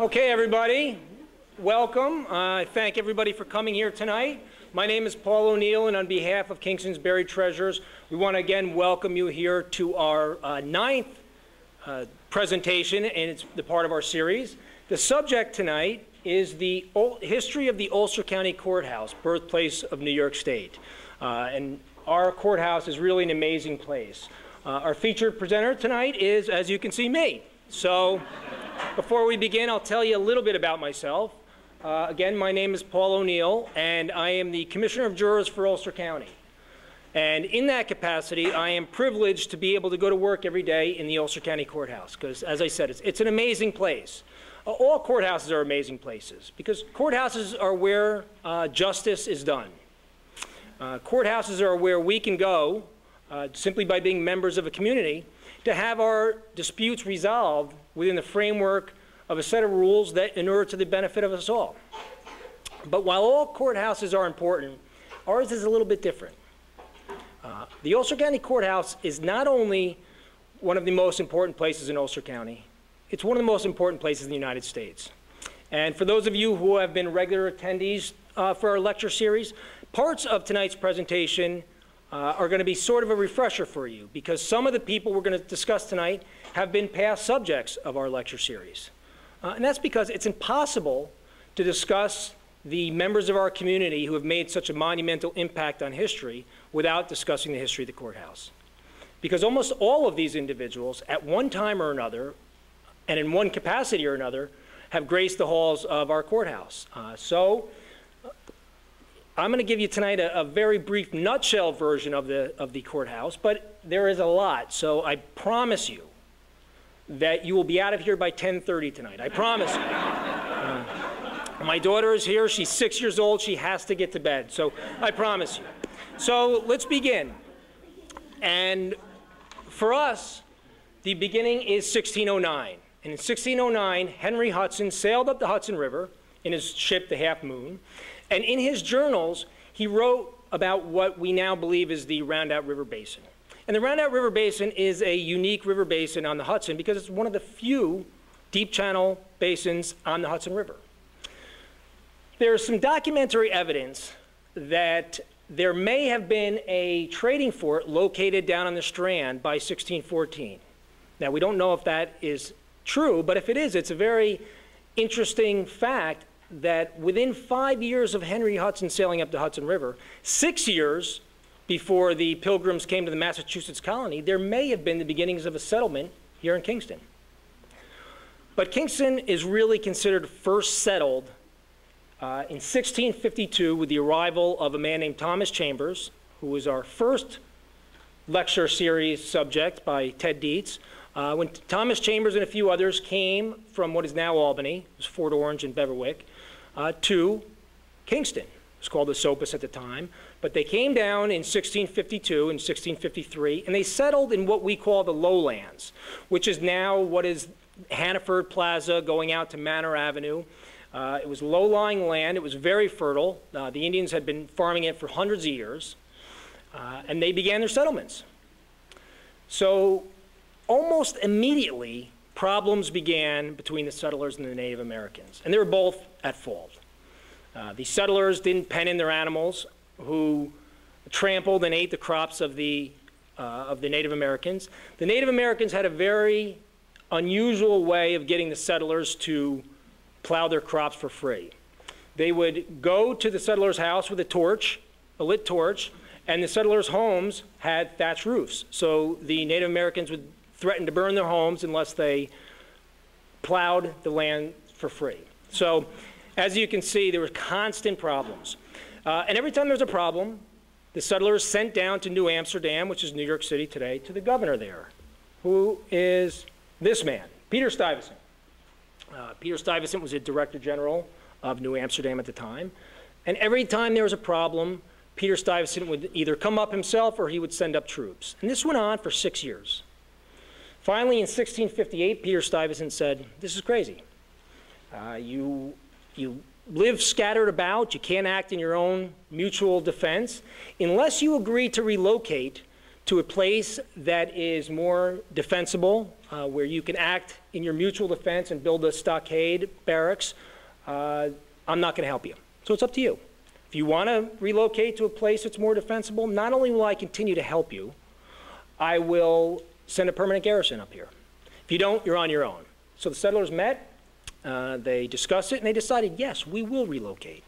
Okay, everybody, welcome. Uh, thank everybody for coming here tonight. My name is Paul O'Neill, and on behalf of Kingston's Buried Treasures, we want to again welcome you here to our uh, ninth uh, presentation, and it's the part of our series. The subject tonight is the history of the Ulster County Courthouse, birthplace of New York State. Uh, and our courthouse is really an amazing place. Uh, our featured presenter tonight is, as you can see, me. So before we begin, I'll tell you a little bit about myself. Uh, again, my name is Paul O'Neill, and I am the Commissioner of Jurors for Ulster County. And in that capacity, I am privileged to be able to go to work every day in the Ulster County Courthouse, because as I said, it's, it's, an amazing place. Uh, all courthouses are amazing places, because courthouses are where uh, justice is done. Uh, courthouses are where we can go, uh, simply by being members of a community, to have our disputes resolved within the framework of a set of rules that inure to the benefit of us all. But while all courthouses are important, ours is a little bit different. Uh, the Ulster County Courthouse is not only one of the most important places in Ulster County, it's one of the most important places in the United States. And for those of you who have been regular attendees uh, for our lecture series, parts of tonight's presentation uh, are going to be sort of a refresher for you because some of the people we're going to discuss tonight have been past subjects of our lecture series. Uh, and that's because it's impossible to discuss the members of our community who have made such a monumental impact on history without discussing the history of the courthouse. Because almost all of these individuals, at one time or another, and in one capacity or another, have graced the halls of our courthouse. Uh, so I'm going to give you tonight a, a, very brief nutshell version of the, of the courthouse, but there is a lot. So I promise you that you will be out of here by 10.30 tonight. I promise you. Uh, my daughter is here. She's six years old. She has to get to bed. So I promise you. So let's begin. And for us, the beginning is 1609. And in 1609, Henry Hudson sailed up the Hudson River in his ship, the Half Moon. And in his journals, he wrote about what we now believe is the Rondout River Basin. And the Rondout River Basin is a unique river basin on the Hudson because it's one of the few deep channel basins on the Hudson River. There's some documentary evidence that there may have been a trading fort located down on the Strand by 1614. Now, we don't know if that is true, but if it is, it's a very interesting fact that within five years of Henry Hudson sailing up the Hudson River, six years before the Pilgrims came to the Massachusetts colony, there may have been the beginnings of a settlement here in Kingston. But Kingston is really considered first settled uh, in 1652 with the arrival of a man named Thomas Chambers, who was our first lecture series subject by Ted Dietz. Uh, when Thomas Chambers and a few others came from what is now Albany, it was Fort Orange and Beverwyck, uh, to Kingston. It was called the Esopus at the time. But they came down in 1652 and 1653, and they settled in what we call the lowlands, which is now what is Hannaford Plaza going out to Manor Avenue. Uh, it was low-lying land. It was very fertile. Uh, the Indians had been farming it for hundreds of years, uh, and they began their settlements. So almost immediately, problems began between the settlers and the Native Americans, and they were both at fault. Uh, the settlers didn't pen in their animals, who trampled and ate the crops of the, uh, of the Native Americans. The Native Americans had a very unusual way of getting the settlers to plow their crops for free. They would go to the settler's house with a torch, a lit torch, and the settlers' homes had thatch roofs. So the Native Americans would threaten to burn their homes unless they plowed the land for free. So as you can see, there were constant problems. Uh, and every time there's a problem, the settlers sent down to New Amsterdam, which is New York City today, to the governor there, who is this man, Peter Stuyvesant. Uh, Peter Stuyvesant was the director general of New Amsterdam at the time. And every time there was a problem, Peter Stuyvesant would either come up himself or he would send up troops. And this went on for six years. Finally, in 1658, Peter Stuyvesant said, This is crazy. Uh, you, you live scattered about, you can't act in your own mutual defense, unless you agree to relocate to a place that is more defensible uh, where you can act in your mutual defense and build a stockade barracks, uh, I'm not going to help you. So it's up to you. If you want to relocate to a place that's more defensible, not only will I continue to help you, I will send a permanent garrison up here. If you don't, you're on your own. So the settlers met, uh, they discussed it, and they decided, yes, we will relocate.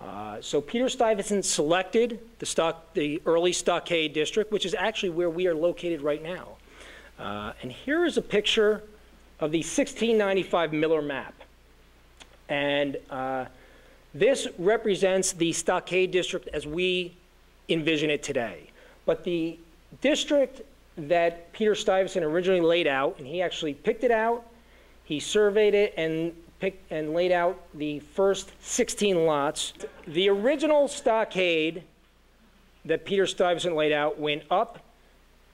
Uh, so Peter Stuyvesant selected the, stock, the early Stockade District, which is actually where we are located right now. Uh, and here is a picture of the 1695 Miller map. And uh, this represents the Stockade District as we envision it today. But the district that Peter Stuyvesant originally laid out, and he actually picked it out, he surveyed it, and picked and laid out the first 16 lots. The original stockade that Peter Stuyvesant laid out went up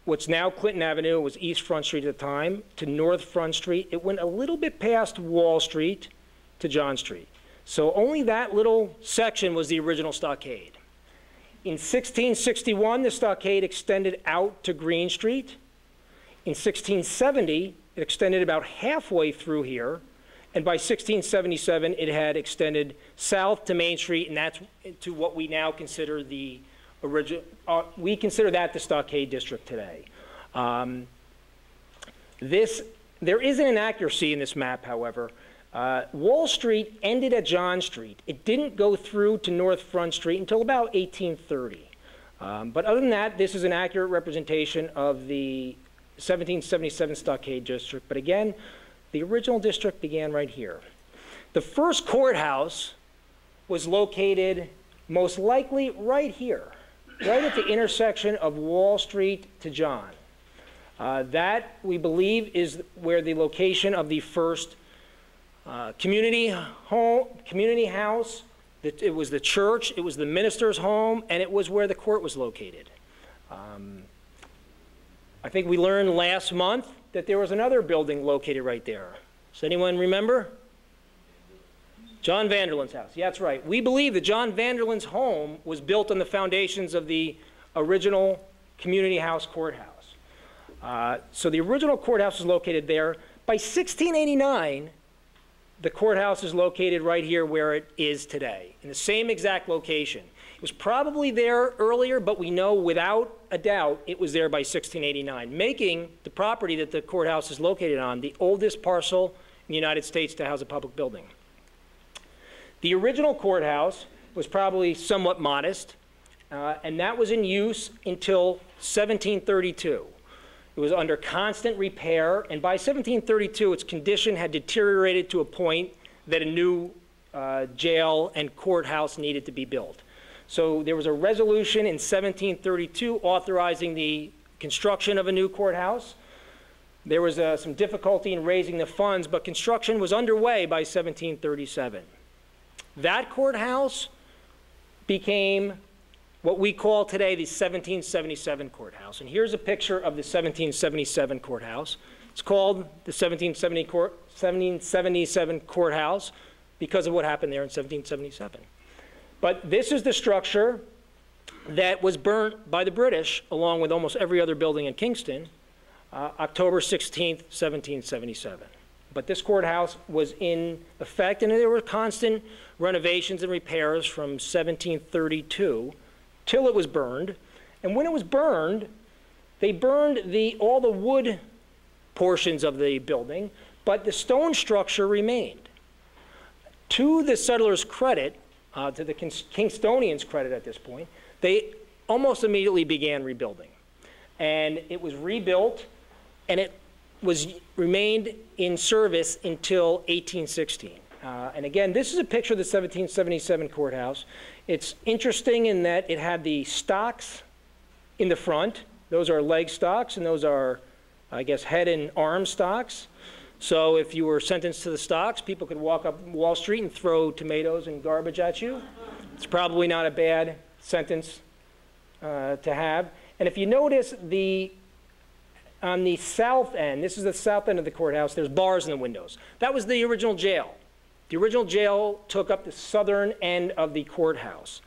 what's now Clinton Avenue, was East Front Street at the time, to North Front Street. It went a little bit past Wall Street to John Street. So only that little section was the original stockade. In 1661, the stockade extended out to Green Street. In 1670, it extended about halfway through here. And by 1677, it had extended south to Main Street, and that's to what we now consider the original, uh, we consider that the Stockade District today. Um, this, there is an inaccuracy in this map, however. Uh, Wall Street ended at John Street. It didn't go through to North Front Street until about 1830. Um, but other than that, this is an accurate representation of the 1777 Stockade District. But again, the original district began right here. The first courthouse was located most likely right here, right at the intersection of Wall Street to John. Uh, that, we believe, is where the location of the first uh, community home, community house. It was the church, it was the minister's home, and it was where the court was located. Um, I think we learned last month that there was another building located right there. Does anyone remember? John Vanderlyn's house. Yeah, that's right. We believe that John Vanderlyn's home was built on the foundations of the original community house courthouse. Uh, so the original courthouse was located there. By 1689, the courthouse is located right here where it is today, in the same exact location It was probably there earlier, but we know without a doubt it was there by 1689, making the property that the courthouse is located on the oldest parcel in the United States to house a public building. The original courthouse was probably somewhat modest, uh, and that was in use until 1732. It was under constant repair, and by 1732, its condition had deteriorated to a point that a new uh, jail and courthouse needed to be built. So there was a resolution in 1732 authorizing the construction of a new courthouse. There was uh, some difficulty in raising the funds, but construction was underway by 1737. That courthouse became what we call today the 1777 courthouse. And here's a picture of the 1777 courthouse. It's called the 1770 court, 1777 courthouse because of what happened there in 1777. But this is the structure that was burnt by the British, along with almost every other building in Kingston, uh, October 16, 1777. But this courthouse was in effect, and there were constant renovations and repairs from 1732 till it was burned. And when it was burned, they burned the, all the wood portions of the building, but the stone structure remained. To the settlers' credit, uh, to the Kingstonians' credit at this point, they almost immediately began rebuilding. And it was rebuilt, and it was remained in service until 1816. Uh, and again, this is a picture of the 1777 courthouse. It's interesting in that it had the stocks in the front. Those are leg stocks, and those are, I guess, head and arm stocks. So if you were sentenced to the stocks, people could walk up Wall Street and throw tomatoes and garbage at you. It's probably not a bad sentence uh, to have. And if you notice the on the south end, this is the south end of the courthouse, there's bars in the windows. That was the original jail. The original jail took up the southern end of the courthouse.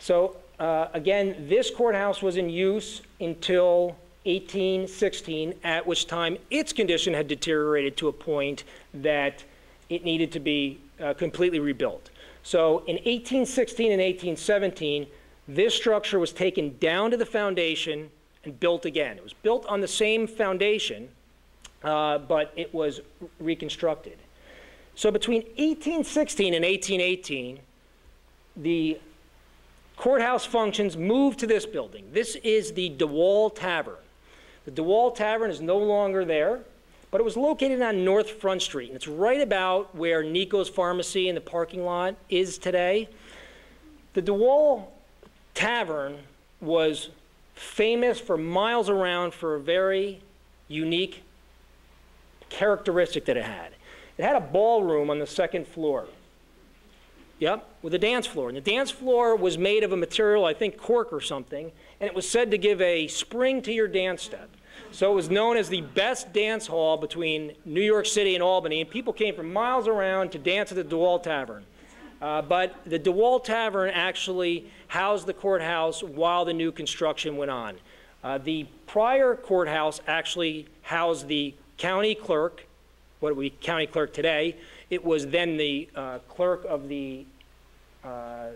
So uh, again, this courthouse was in use until 1816, at which time its condition had deteriorated to a point that it needed to be uh, completely rebuilt. So in 1816 and 1817, this structure was taken down to the foundation and built again. It was built on the same foundation, uh, but it was reconstructed. So between 1816 and 1818, the courthouse functions moved to this building. This is the DeWall Tavern. The DeWall Tavern is no longer there, but it was located on North Front Street, and it's right about where Nico's Pharmacy and the parking lot is today. The DeWall Tavern was famous for miles around for a very unique characteristic that it had. It had a ballroom on the second floor. Yep, with a dance floor. And the dance floor was made of a material, I think cork or something, and it was said to give a spring to your dance step. So it was known as the best dance hall between New York City and Albany, and people came from miles around to dance at the DeWall Tavern. Uh, but the DeWall Tavern actually housed the courthouse while the new construction went on. Uh, the prior courthouse actually housed the county clerk, what we county clerk today. It was then the uh, clerk of the uh,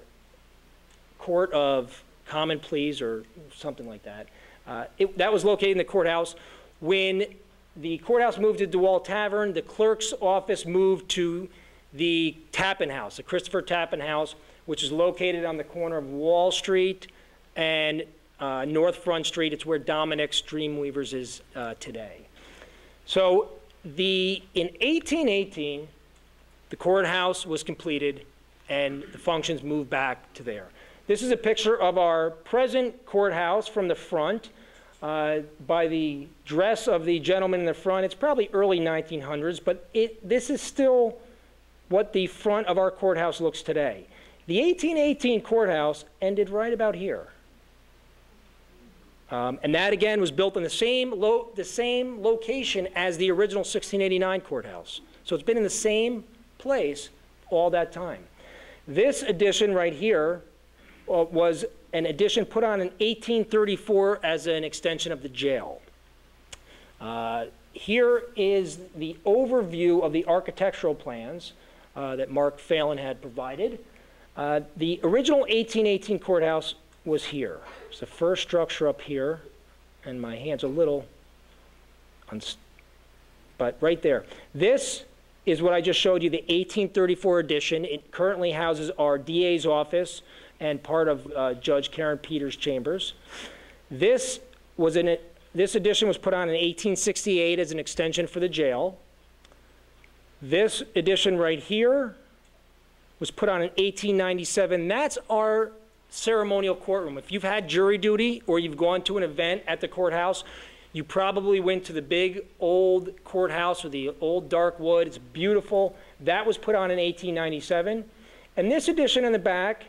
court of common pleas or something like that. Uh, it, that was located in the courthouse. When the courthouse moved to DeWall Tavern, the clerk's office moved to the Tappen House, the Christopher Tappen House, which is located on the corner of Wall Street and uh, North Front Street. It's where Dominic's Dreamweavers is uh, today. So the, in 1818, the courthouse was completed and the functions moved back to there. This is a picture of our present courthouse from the front. Uh, by the dress of the gentleman in the front, it's probably early 1900s, but it, this is still what the front of our courthouse looks today. The 1818 courthouse ended right about here. Um, and that again was built in the same, lo- the same location as the original 1689 courthouse. So it's been in the same place all that time. This addition right here uh, was an addition put on in 1834 as an extension of the jail. Uh, here is the overview of the architectural plans uh, that Mark Phelan had provided. Uh, the original 1818 courthouse was here. It's the first structure up here, and my hand's a little, but right there. This is what I just showed you, the 1834 edition. It currently houses our DA's office and part of uh, Judge Karen Peters' chambers. This was in it. This edition was put on in 1868 as an extension for the jail. This edition right here was put on in 1897. That's our ceremonial courtroom. If you've had jury duty or you've gone to an event at the courthouse, you probably went to the big old courthouse or the old dark wood. It's beautiful. That was put on in 1897. And this addition in the back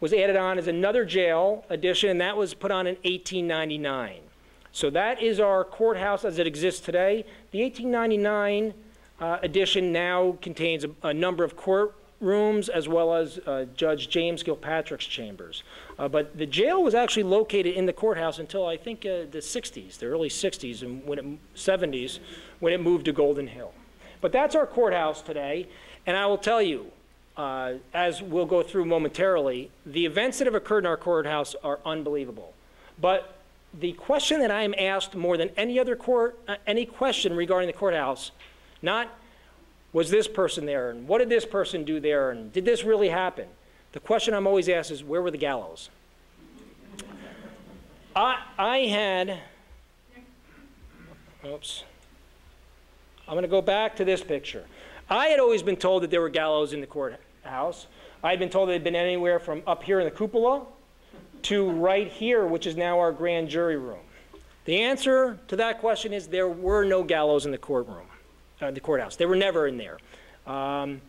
was added on as another jail addition, and that was put on in 1899. So that is our courthouse as it exists today. The 1899 uh, addition now contains a, a, number of courtrooms as well as uh, Judge James Gilpatric's chambers. Uh, but the jail was actually located in the courthouse until I think uh, the 60s, the early 60s and when it, 70s, when it moved to Golden Hill. But that's our courthouse today, and I will tell you, uh, as we'll go through momentarily, the events that have occurred in our courthouse are unbelievable. But the question that I am asked more than any other court, uh, any question regarding the courthouse not, was this person there? And what did this person do there? And did this really happen? The question I'm always asked is, where were the gallows? I, I had, oops, I'm going to go back to this picture. I had always been told that there were gallows in the courthouse. I had been told they'd been anywhere from up here in the cupola to right here, which is now our grand jury room. The answer to that question is there were no gallows in the courtroom uh, the courthouse. They were never in there. Um,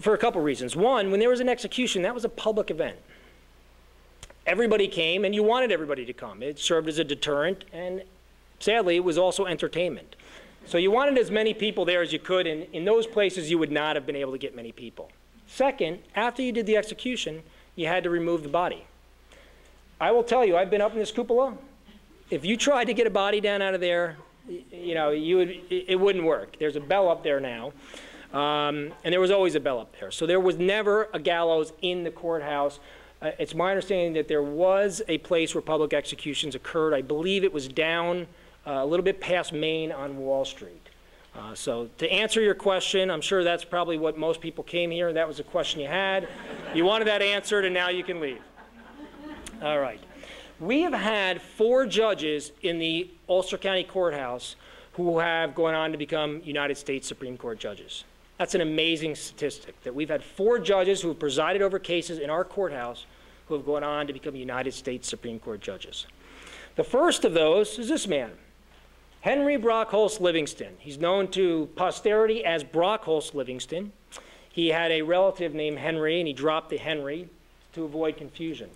for a couple reasons. One, when there was an execution, that was a public event. Everybody came, and you wanted everybody to come. It served as a deterrent, and sadly, it was also entertainment. So you wanted as many people there as you could, and in those places, you would not have been able to get many people. Second, after you did the execution, you had to remove the body. I will tell you, I've been up in this cupola. If you tried to get a body down out of there, you know, you would, it wouldn't work. There's a bell up there now. Um, and there was always a bell up there. So there was never a gallows in the courthouse. Uh, it's my understanding that there was a place where public executions occurred. I believe it was down uh, a little bit past Main on Wall Street. Uh, so to answer your question, I'm sure that's probably what most people came here. That was the question you had. you wanted that answered, and now you can leave. All right. We have had four judges in the Ulster County Courthouse who have gone on to become United States Supreme Court judges. That's an amazing statistic that we've had four judges who have presided over cases in our courthouse who have gone on to become United States Supreme Court judges. The first of those is this man, Henry Brockholst Livingston. He's known to posterity as Brockholst Livingston. He had a relative named Henry, and he dropped the Henry to avoid confusion.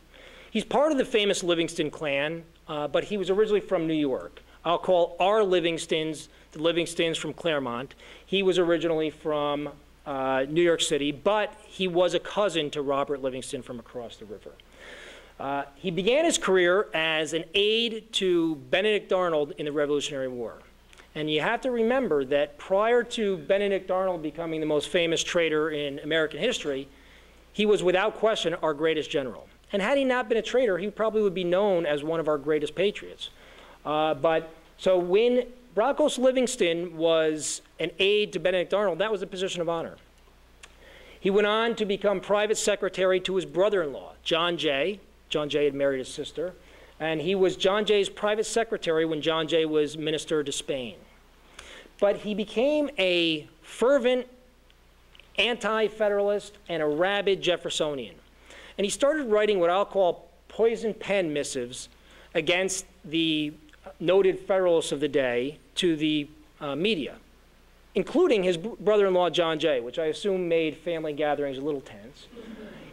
He's part of the famous Livingston clan, uh, but he was originally from New York. I'll call our Livingstons the Livingstons from Clermont. He was originally from uh, New York City, but he was a cousin to Robert Livingston from across the river. Uh, he began his career as an aide to Benedict Arnold in the Revolutionary War. And you have to remember that prior to Benedict Arnold becoming the most famous traitor in American history, he was without question our greatest general. And had he not been a traitor, he probably would be known as one of our greatest patriots. Uh, but so when Brockholst Livingston was an aide to Benedict Arnold. That was a position of honor. He went on to become private secretary to his brother-in-law, John Jay. John Jay had married his sister. And he was John Jay's private secretary when John Jay was minister to Spain. But he became a fervent anti-federalist and a rabid Jeffersonian. And he started writing what I'll call poison pen missives against the noted Federalists of the day to the uh, media, including his brother-in-law John Jay, which I assume made family gatherings a little tense.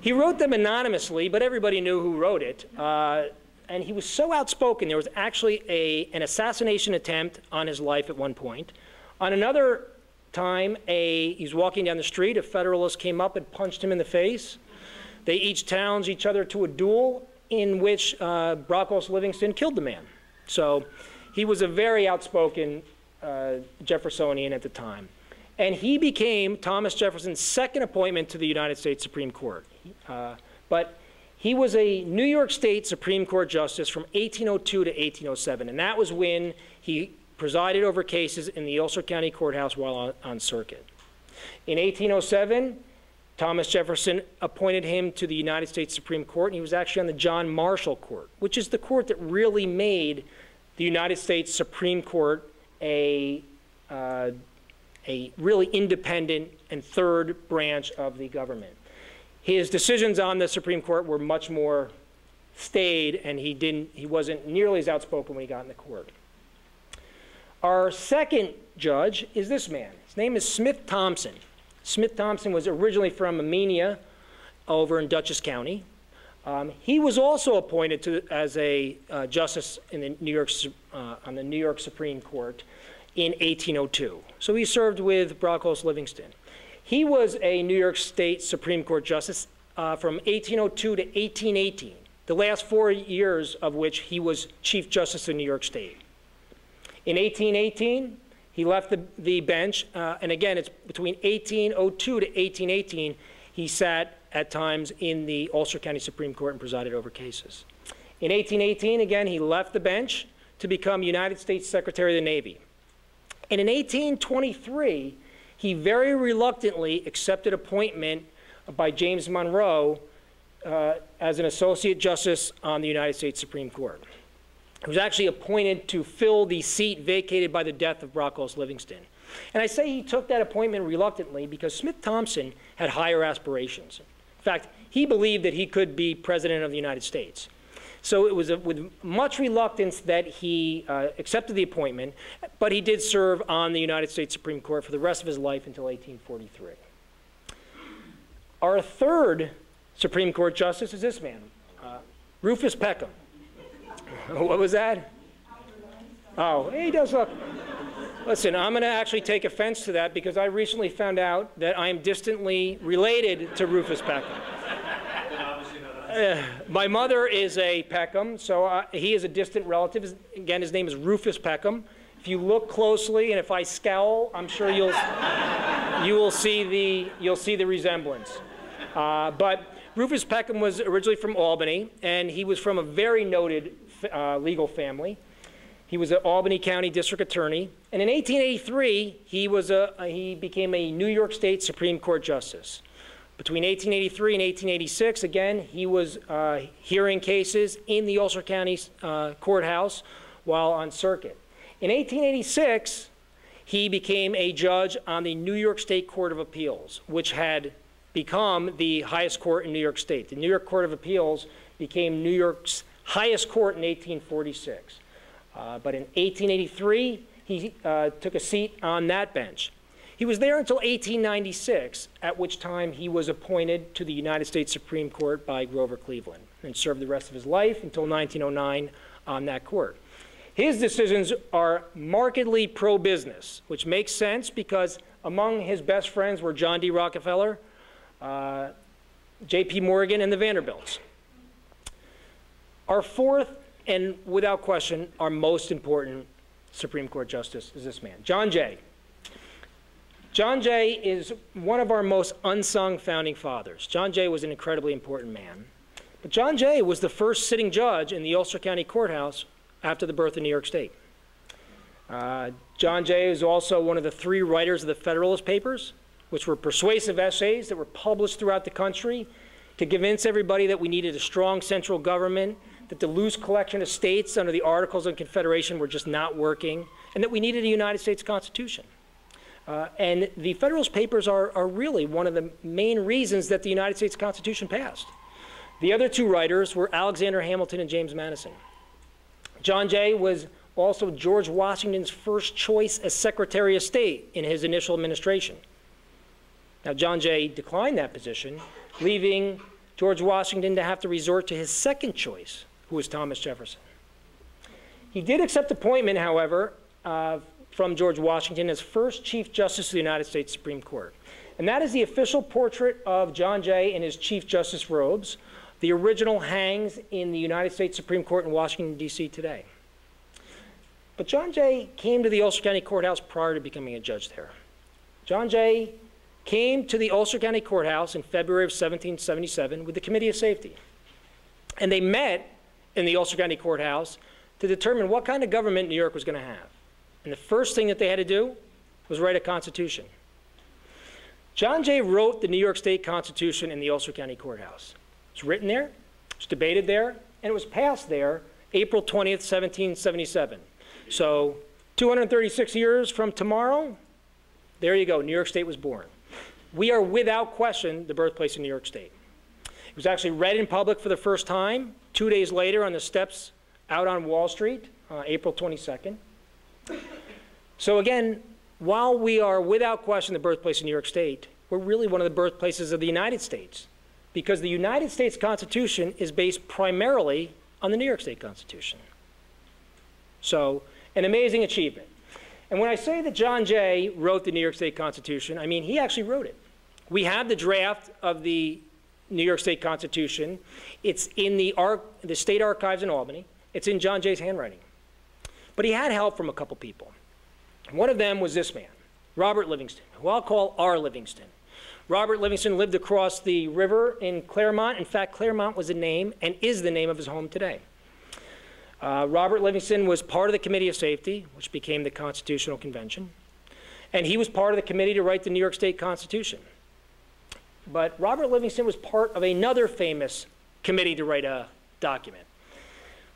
He wrote them anonymously, but everybody knew who wrote it. Uh, and he was so outspoken, there was actually a, an assassination attempt on his life at one point. On another time, a, he was walking down the street, a Federalist came up and punched him in the face. They each challenged each other to a duel in which uh, Livingston killed the man. So he was a very outspoken uh, Jeffersonian at the time. And he became Thomas Jefferson's second appointment to the United States Supreme Court. Uh, but he was a New York State Supreme Court justice from 1802 to 1807, and that was when he presided over cases in the Ulster County Courthouse while on, on circuit. In 1807, Thomas Jefferson appointed him to the United States Supreme Court, and he was actually on the John Marshall Court, which is the court that really made the United States Supreme Court a, uh, a really independent and third branch of the government. His decisions on the Supreme Court were much more staid, and he, didn't, he wasn't nearly as outspoken when he got in the court. Our second judge is this man. His name is Smith Thompson. Smith Thompson was originally from Amenia over in Dutchess County. Um, he was also appointed to, as a uh, justice in the New York, uh, on the New York Supreme Court in 1802. So he served with Brockholst Livingston. He was a New York State Supreme Court justice uh, from 1802 to 1818, the last four years of which he was Chief Justice of New York State. In 1818, he left the, the bench, uh, and again, it's between 1802 to 1818, he sat at times in the Ulster County Supreme Court and presided over cases. In 1818, again, he left the bench to become United States Secretary of the Navy. And in 1823, he very reluctantly accepted appointment by James Monroe uh, as an Associate Justice on the United States Supreme Court. Was actually appointed to fill the seat vacated by the death of Brockholst Livingston. And I say he took that appointment reluctantly because Smith Thompson had higher aspirations In fact, he believed that he could be president of the United States. So it was a, with much reluctance that he uh, accepted the appointment, but he did serve on the United States Supreme Court for the rest of his life until 1843. Our third Supreme Court justice is this man, uh, Rufus Peckham. what was that? Oh, he does look. Listen, I'm going to actually take offense to that because I recently found out that I am distantly related to Rufus Peckham. my mother is a Peckham, so uh, he is a distant relative. Again, his name is Rufus Peckham. If you look closely, and if I scowl, I'm sure you'll you will see the you'll see the resemblance. Uh, but Rufus Peckham was originally from Albany, and he was from a very noted uh, legal family. He was an Albany County District Attorney, and in 1883 he was a he became a New York State Supreme Court Justice. Between 1883 and 1886, again, he was uh, hearing cases in the Ulster County uh, Courthouse while on circuit. In 1886, he became a judge on the New York State Court of Appeals, which had become the highest court in New York State. The New York Court of Appeals became New York's highest court in 1846. Uh, but in 1883, he uh, took a seat on that bench. He was there until 1896, at which time he was appointed to the United States Supreme Court by Grover Cleveland and served the rest of his life until 1909 on that court. His decisions are markedly pro business, which makes sense because among his best friends were John D. Rockefeller, uh, J.P. Morgan, and the Vanderbilts. Our fourth, and without question, our most important Supreme Court justice is this man, John Jay. John Jay is one of our most unsung founding fathers. John Jay was an incredibly important man. But John Jay was the first sitting judge in the Ulster County Courthouse after the birth of New York State. Uh, John Jay is also one of the three writers of the Federalist Papers, which were persuasive essays that were published throughout the country to convince everybody that we needed a strong central government, that the loose collection of states under the Articles of Confederation were just not working, and that we needed a United States Constitution. Uh, and the Federalist Papers are, are really one of the main reasons that the United States Constitution passed. The other two writers were Alexander Hamilton and James Madison. John Jay was also George Washington's first choice as Secretary of State in his initial administration. Now, John Jay declined that position, leaving George Washington to have to resort to his second choice, who was Thomas Jefferson. He did accept appointment, however, uh, from George Washington as first Chief Justice of the United States Supreme Court. And that is the official portrait of John Jay in his Chief Justice robes. The original hangs in the United States Supreme Court in Washington, D.C. today. But John Jay came to the Ulster County Courthouse prior to becoming a judge there. John Jay came to the Ulster County Courthouse in February of 1777 with the Committee of Safety. And they met in the Ulster County Courthouse to determine what kind of government New York was going to have. And the first thing that they had to do was write a constitution. John Jay wrote the New York State Constitution in the Ulster County Courthouse. It was written there, it was debated there, and it was passed there April 20th, 1777. So 236 years from tomorrow, there you go, New York State was born. We are without question the birthplace of New York State. It was actually read in public for the first time two days later on the steps out on Wall Street, uh, April 22nd. So again, while we are without question the birthplace of New York State, we're really one of the birthplaces of the United States because the United States Constitution is based primarily on the New York State Constitution. So, an amazing achievement. And when I say that John Jay wrote the New York State Constitution, I mean he actually wrote it. We have the draft of the New York State Constitution. It's in the, Ar- the state archives in Albany. It's in John Jay's handwriting. But he had help from a couple people. One of them was this man, Robert Livingston, who I'll call R. Livingston. Robert Livingston lived across the river in Clermont. In fact, Clermont was the name and is the name of his home today. Uh, Robert Livingston was part of the Committee of Safety, which became the Constitutional Convention. And he was part of the committee to write the New York State Constitution. But Robert Livingston was part of another famous committee to write a document.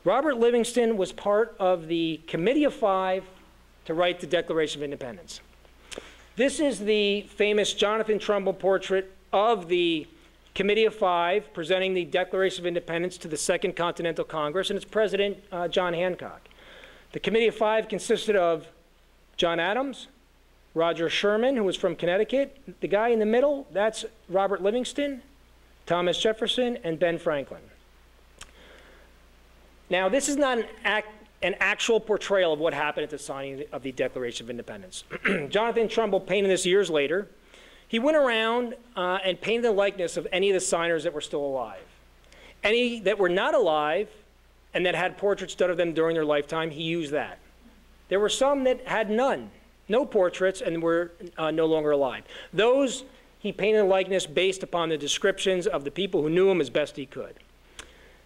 Robert Livingston was part of the Committee of Five to write the Declaration of Independence. This is the famous Jonathan Trumbull portrait of the Committee of Five presenting the Declaration of Independence to the Second Continental Congress and its president, uh, John Hancock. The Committee of Five consisted of John Adams, Roger Sherman, who was from Connecticut. The guy in the middle, that's Robert Livingston, Thomas Jefferson, and Ben Franklin. Now, this is not an, act, an actual portrayal of what happened at the signing of the Declaration of Independence. Jonathan Trumbull painted this years later. He went around uh, and painted the likeness of any of the signers that were still alive. Any that were not alive and that had portraits done of them during their lifetime, he used that. There were some that had none, no portraits, and were uh, no longer alive. Those he painted a likeness based upon the descriptions of the people who knew him as best he could.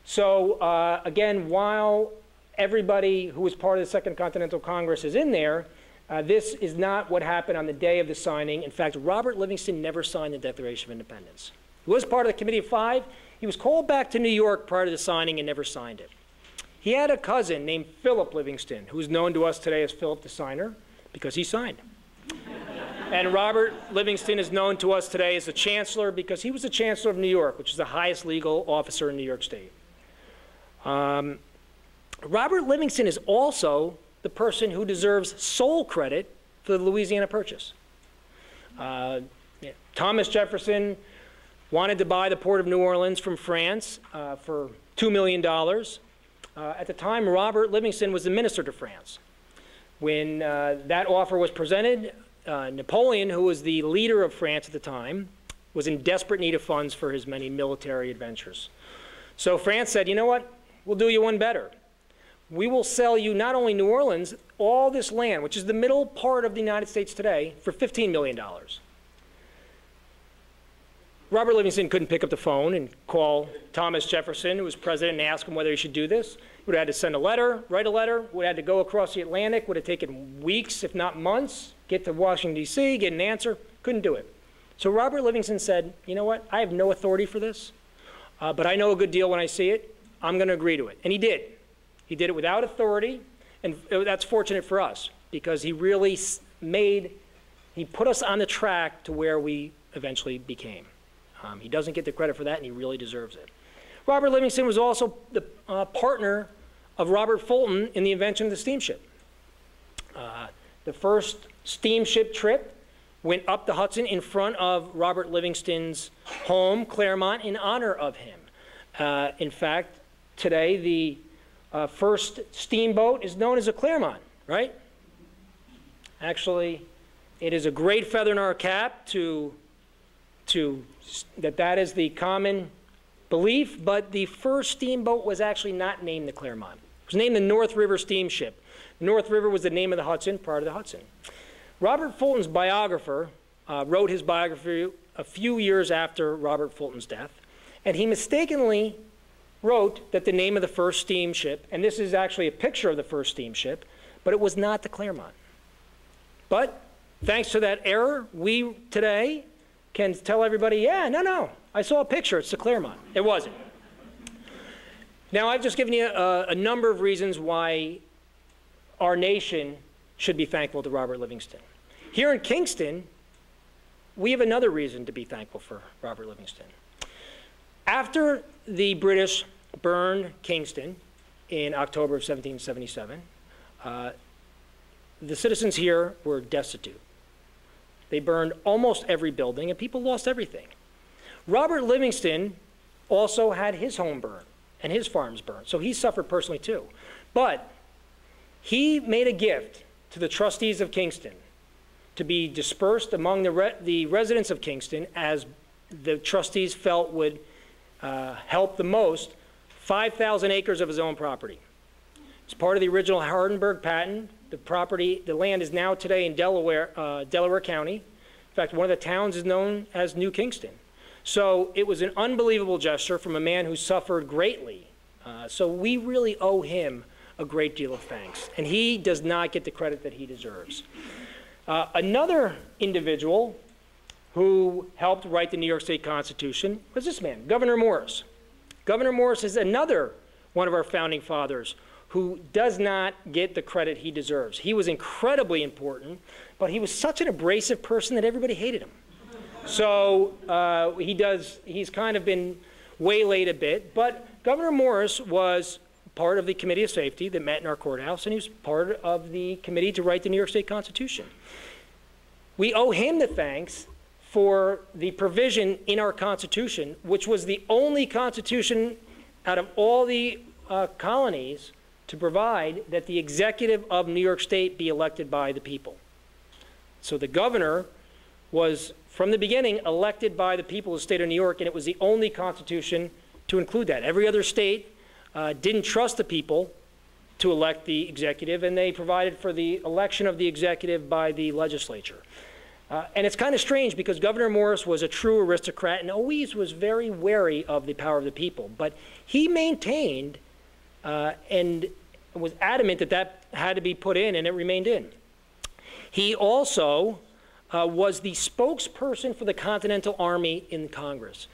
So uh, again, while everybody who was part of the Second Continental Congress is in there, uh, this is not what happened on the day of the signing. In fact, Robert Livingston never signed the Declaration of Independence. He was part of the Committee of Five. He was called back to New York prior to the signing and never signed it. He had a cousin named Philip Livingston, who is known to us today as Philip the Signer, because he signed. and Robert Livingston is known to us today as the Chancellor because he was the Chancellor of New York, which is the highest legal officer in New York State. Um, Robert Livingston is also the person who deserves sole credit for the Louisiana Purchase. Uh, yeah, Thomas Jefferson wanted to buy the port of New Orleans from France uh, for $2 million. Uh, at the time, Robert Livingston was the minister to France. When uh, that offer was presented, uh, Napoleon, who was the leader of France at the time, was in desperate need of funds for his many military adventures. So France said, you know what, we'll do you one better we will sell you not only New Orleans, all this land, which is the middle part of the United States today, for $15 million. Robert Livingston couldn't pick up the phone and call Thomas Jefferson, who was president, and ask him whether he should do this. Would have had to send a letter, write a letter, would have had to go across the Atlantic, would have taken weeks, if not months, get to Washington, D.C., get an answer. Couldn't do it. So Robert Livingston said, you know what, I have no authority for this, uh, but I know a good deal when I see it. I'm going to agree to it. And he did. He did it without authority, and that's fortunate for us because he really made, he put us on the track to where we eventually became. Um, he doesn't get the credit for that, and he really deserves it. Robert Livingston was also the uh, partner of Robert Fulton in the invention of the steamship. Uh, the first steamship trip went up the Hudson in front of Robert Livingston's home, Clermont, in honor of him. Uh, in fact, today the uh, first steamboat is known as a Clermont, right? Actually, it is a great feather in our cap to, to that that is the common belief, but the first steamboat was actually not named the Clermont. It was named the North River Steamship. North River was the name of the Hudson, part of the Hudson. Robert Fulton's biographer uh, wrote his biography a few years after Robert Fulton's death, and he mistakenly wrote that the name of the first steamship, and this is actually a picture of the first steamship, but it was not the Clermont. But thanks to that error, we today can tell everybody, yeah, no, no, I saw a picture, it's the Clermont. It wasn't. Now, I've just given you a, a number of reasons why our nation should be thankful to Robert Livingston. Here in Kingston, we have another reason to be thankful for Robert Livingston. After the British burned Kingston in October of 1777. Uh, the citizens here were destitute. They burned almost every building, and people lost everything. Robert Livingston also had his home burned and his farms burned, so he suffered personally too. But he made a gift to the trustees of Kingston to be dispersed among the, re the residents of Kingston as the trustees felt would uh, help the most 5,000 acres of his own property. It's part of the original Hardenbergh patent. The property, the land is now today in Delaware, uh, Delaware County. In fact, one of the towns is known as New Kingston. So it was an unbelievable gesture from a man who suffered greatly. Uh, so we really owe him a great deal of thanks. And he does not get the credit that he deserves. Uh, another individual who helped write the New York State Constitution was this man, Gouverneur Morris. Gouverneur Morris is another one of our founding fathers who does not get the credit he deserves. He was incredibly important, but he was such an abrasive person that everybody hated him. So uh, he does, he's kind of been waylaid a bit, but Gouverneur Morris was part of the Committee of Safety that met in our courthouse, and he was part of the committee to write the New York State Constitution. We owe him the thanks for the provision in our Constitution, which was the only Constitution out of all the uh, colonies to provide that the executive of New York State be elected by the people. So the governor was, from the beginning, elected by the people of the state of New York, and it was the only Constitution to include that. Every other state uh, didn't trust the people to elect the executive, and they provided for the election of the executive by the legislature. Uh, and it's kind of strange because Gouverneur Morris was a true aristocrat and always was very wary of the power of the people. But he maintained uh, and was adamant that that had to be put in, and it remained in. He also uh, was the spokesperson for the Continental Army in Congress.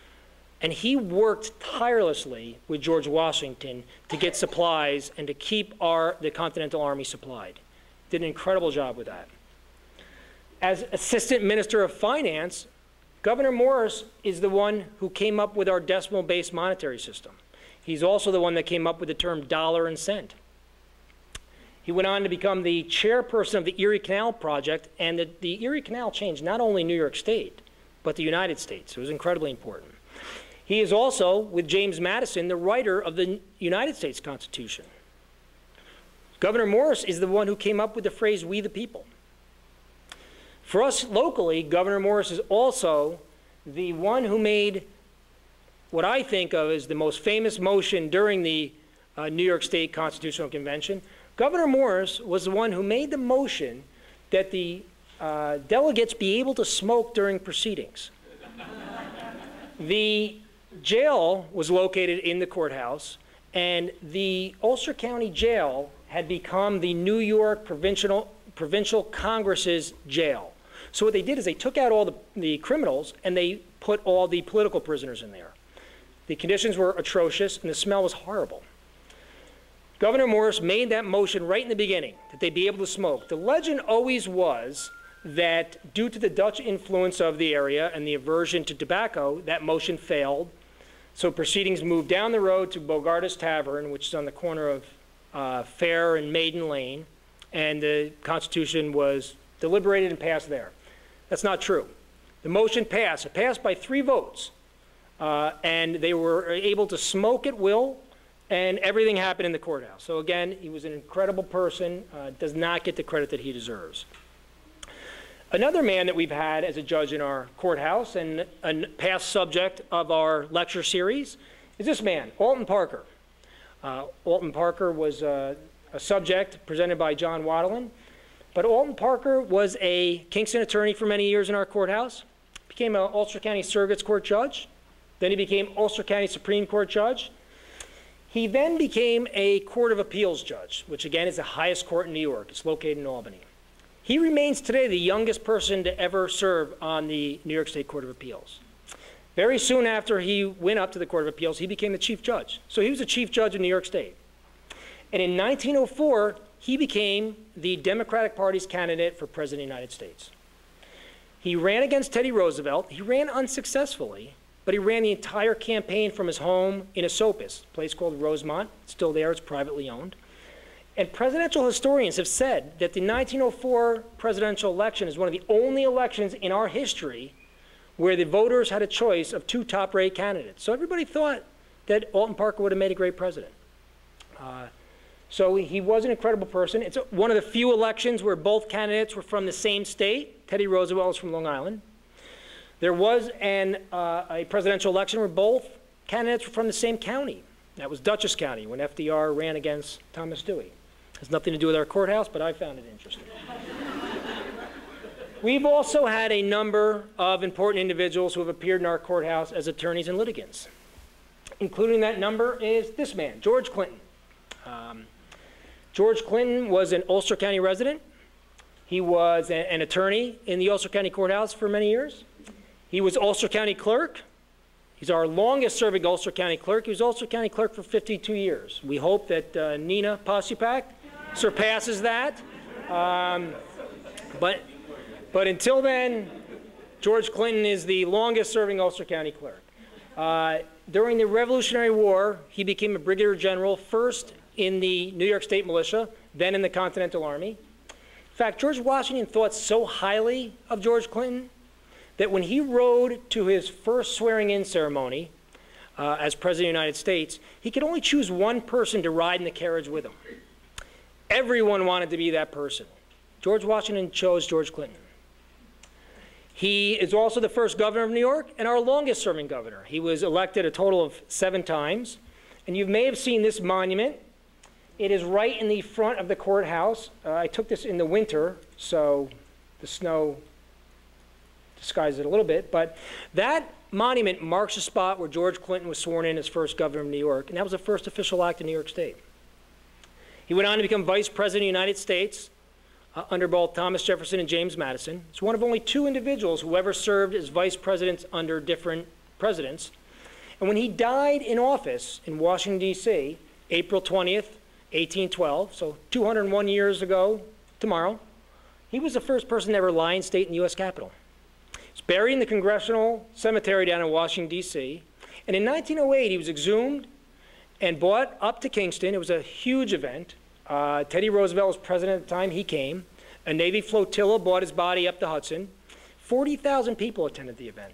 And he worked tirelessly with George Washington to get supplies and to keep our, the Continental Army supplied. Did an incredible job with that. As Assistant Minister of Finance, Gouverneur Morris is the one who came up with our decimal based monetary system. He's also the one that came up with the term dollar and cent. He went on to become the chairperson of the Erie Canal Project, and the, the Erie Canal changed not only New York State, but the United States. It was incredibly important. He is also, with James Madison, the writer of the United States Constitution. Gouverneur Morris is the one who came up with the phrase, we the people. For us locally, Gouverneur Morris is also the one who made what I think of as the most famous motion during the uh, New York State Constitutional Convention. Gouverneur Morris was the one who made the motion that the uh, delegates be able to smoke during proceedings. the jail was located in the courthouse, and the Ulster County Jail had become the New York Provincial, Provincial Congress's jail. So what they did is they took out all the, the criminals and they put all the political prisoners in there. The conditions were atrocious and the smell was horrible. Gouverneur Morris made that motion right in the beginning that they be able to smoke. The legend always was that due to the Dutch influence of the area and the aversion to tobacco, that motion failed so proceedings moved down the road to Bogardus Tavern, which is on the corner of uh, Fair and Maiden Lane, and the Constitution was deliberated and passed there. That's not true. The motion passed. It passed by three votes, uh, and they were able to smoke at will, and everything happened in the courthouse. So again, he was an incredible person, uh, does not get the credit that he deserves. Another man that we've had as a judge in our courthouse and a past subject of our lecture series is this man, Alton Parker. Uh, Alton Parker was uh, a subject presented by John Waddelen, but Alton Parker was a Kingston attorney for many years in our courthouse, became an Ulster County Surrogates Court judge, then he became Ulster County Supreme Court judge. He then became a Court of Appeals judge, which again is the highest court in New York. It's located in Albany. He remains today the youngest person to ever serve on the New York State Court of Appeals. Very soon after he went up to the Court of Appeals, he became the chief judge. So he was the chief judge of New York State. And in 1904, he became the Democratic Party's candidate for President of the United States. He ran against Teddy Roosevelt. He ran unsuccessfully, but he ran the entire campaign from his home in Esopus, a place called Rosemount. It's still there, it's privately owned. And presidential historians have said that the 1904 presidential election is one of the only elections in our history where the voters had a choice of two top rate candidates. So everybody thought that Alton Parker would have made a great president. Uh, so he was an incredible person. It's one of the few elections where both candidates were from the same state. Teddy Roosevelt was from Long Island. There was an, uh, a presidential election where both candidates were from the same county. That was Dutchess County when FDR ran against Thomas Dewey. Has nothing to do with our courthouse, but I found it interesting. We've also had a number of important individuals who have appeared in our courthouse as attorneys and litigants. Including that number is this man, George Clinton. Um, George Clinton was an Ulster County resident. He was a, an attorney in the Ulster County Courthouse for many years. He was Ulster County Clerk. He's our longest serving Ulster County Clerk. He was Ulster County Clerk for 52 years. We hope that uh, Nina Postupack surpasses that. Um, but, but until then, George Clinton is the longest serving Ulster County clerk. Uh, during the Revolutionary War, he became a brigadier general, first in the New York State Militia, then in the Continental Army. In fact, George Washington thought so highly of George Clinton that when he rode to his first swearing in ceremony uh, as President of the United States, he could only choose one person to ride in the carriage with him. Everyone wanted to be that person. George Washington chose George Clinton. He is also the first governor of New York and our longest serving governor. He was elected a total of seven times. And you may have seen this monument. It is right in the front of the courthouse. Uh, I took this in the winter, so the snow disguised it a little bit. But that monument marks the spot where George Clinton was sworn in as first governor of New York, and that was the first official act in New York State. He went on to become vice president of the United States uh, under both Thomas Jefferson and James Madison. He's one of only two individuals who ever served as vice presidents under different presidents. And when he died in office in Washington, D.C., April 20th, 1812, so 201 years ago tomorrow, he was the first person to ever lie in state in the U.S. Capitol. He's buried in the Congressional Cemetery down in Washington, D.C. And in 1908, he was exhumed and brought up to Kingston. It was a huge event. Uh, Teddy Roosevelt was president at the time. He came. A Navy flotilla brought his body up the Hudson. 40,000 people attended the event.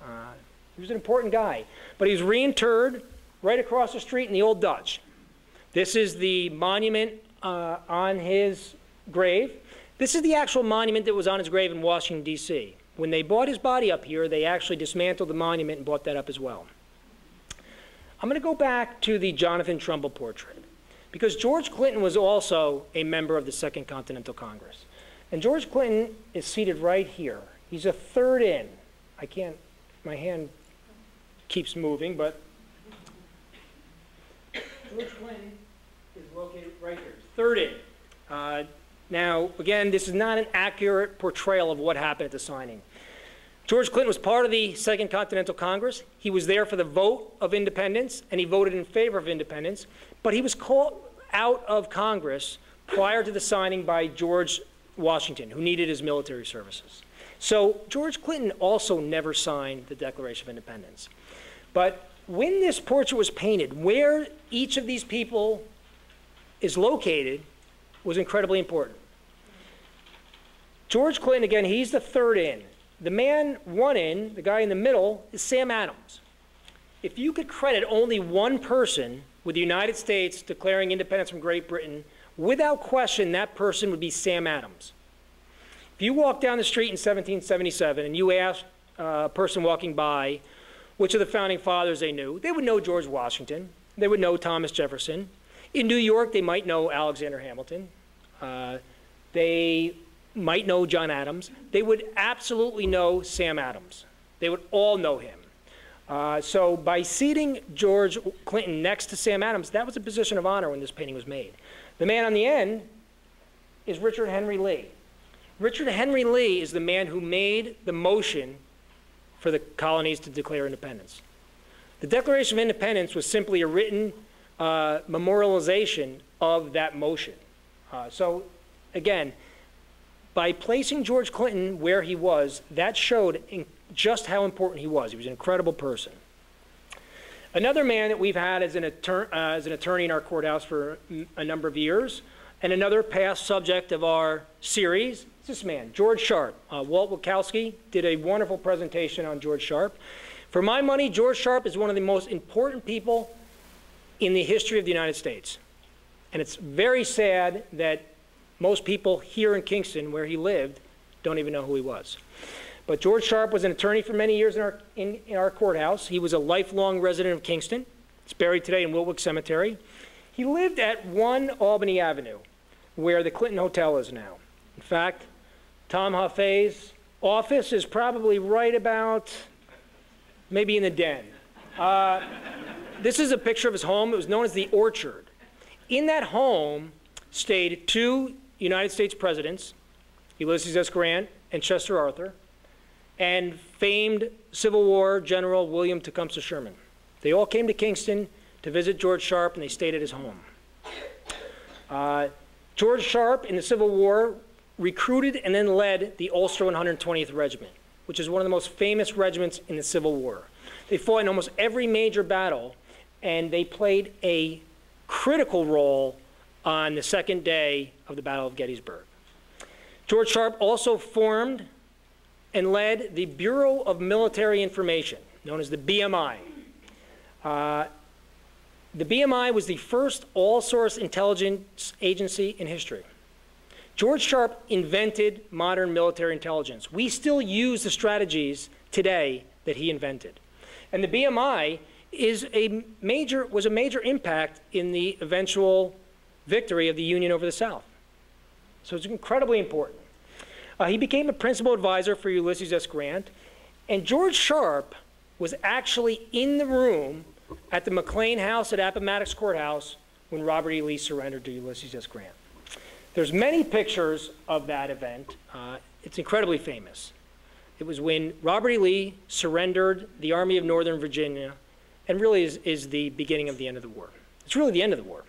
Uh, he was an important guy. But he was reinterred right across the street in the Old Dutch. This is the monument uh, on his grave. This is the actual monument that was on his grave in Washington, D.C. When they bought his body up here, they actually dismantled the monument and bought that up as well. I'm going to go back to the Jonathan Trumbull portrait. Because George Clinton was also a member of the Second Continental Congress. And George Clinton is seated right here. He's a third in. I can't, my hand keeps moving, but George Clinton is located right here, third in. Uh, now, again, this is not an accurate portrayal of what happened at the signing. George Clinton was part of the Second Continental Congress. He was there for the vote of independence, and he voted in favor of independence. But he was called, out of Congress prior to the signing by George Washington, who needed his military services. So George Clinton also never signed the Declaration of Independence. But when this portrait was painted, where each of these people is located was incredibly important. George Clinton, again, he's the third in. The man one in, the guy in the middle, is Sam Adams. If you could credit only one person with the United States declaring independence from Great Britain, without question, that person would be Sam Adams. If you walk down the street in 1777 and you ask uh, a person walking by which of the founding fathers they knew, they would know George Washington. They would know Thomas Jefferson. In New York, they might know Alexander Hamilton. Uh, they might know John Adams. They would absolutely know Sam Adams. They would all know him. Uh, so by seating George Clinton next to Sam Adams, that was a position of honor when this painting was made. The man on the end is Richard Henry Lee. Richard Henry Lee is the man who made the motion for the colonies to declare independence. The Declaration of Independence was simply a written uh, memorialization of that motion. Uh, so, again, by placing George Clinton where he was, that showed just how important he was. He was an incredible person. Another man that we've had as an, uh, as an attorney in our courthouse for a number of years, and another past subject of our series, is this man, George Sharpe. Uh, Walt Wachowski did a wonderful presentation on George Sharpe. For my money, George Sharpe is one of the most important people in the history of the United States. And it's very sad that most people here in Kingston, where he lived, don't even know who he was. But George Sharpe was an attorney for many years in our, in, in our courthouse. He was a lifelong resident of Kingston. He's buried today in Wiltwyck Cemetery. He lived at 1 Albany Avenue, where the Clinton Hotel is now. In fact, Tom Hoffe's office is probably right about maybe in the den. Uh, this is a picture of his home. It was known as the Orchard. In that home stayed two United States presidents, Ulysses S. Grant and Chester Arthur and famed Civil War General William Tecumseh Sherman. They all came to Kingston to visit George Sharpe, and they stayed at his home. Uh, George Sharpe, in the Civil War, recruited and then led the Ulster 120th Regiment, which is one of the most famous regiments in the Civil War. They fought in almost every major battle, and they played a critical role on the second day of the Battle of Gettysburg. George Sharpe also formed and led the Bureau of Military Information, known as the BMI. Uh, the BMI was the first all source intelligence agency in history. George Sharpe invented modern military intelligence. We still use the strategies today that he invented. And the BMI is a major, was a major impact in the eventual victory of the Union over the South. So it's incredibly important. Uh, he became a principal advisor for Ulysses S. Grant, and George Sharpe was actually in the room at the McLean House at Appomattox Courthouse when Robert E. Lee surrendered to Ulysses S. Grant. There's many pictures of that event. Uh, it's incredibly famous. It was when Robert E. Lee surrendered the Army of Northern Virginia and really is, is the beginning of the end of the war. It's really the end of the war.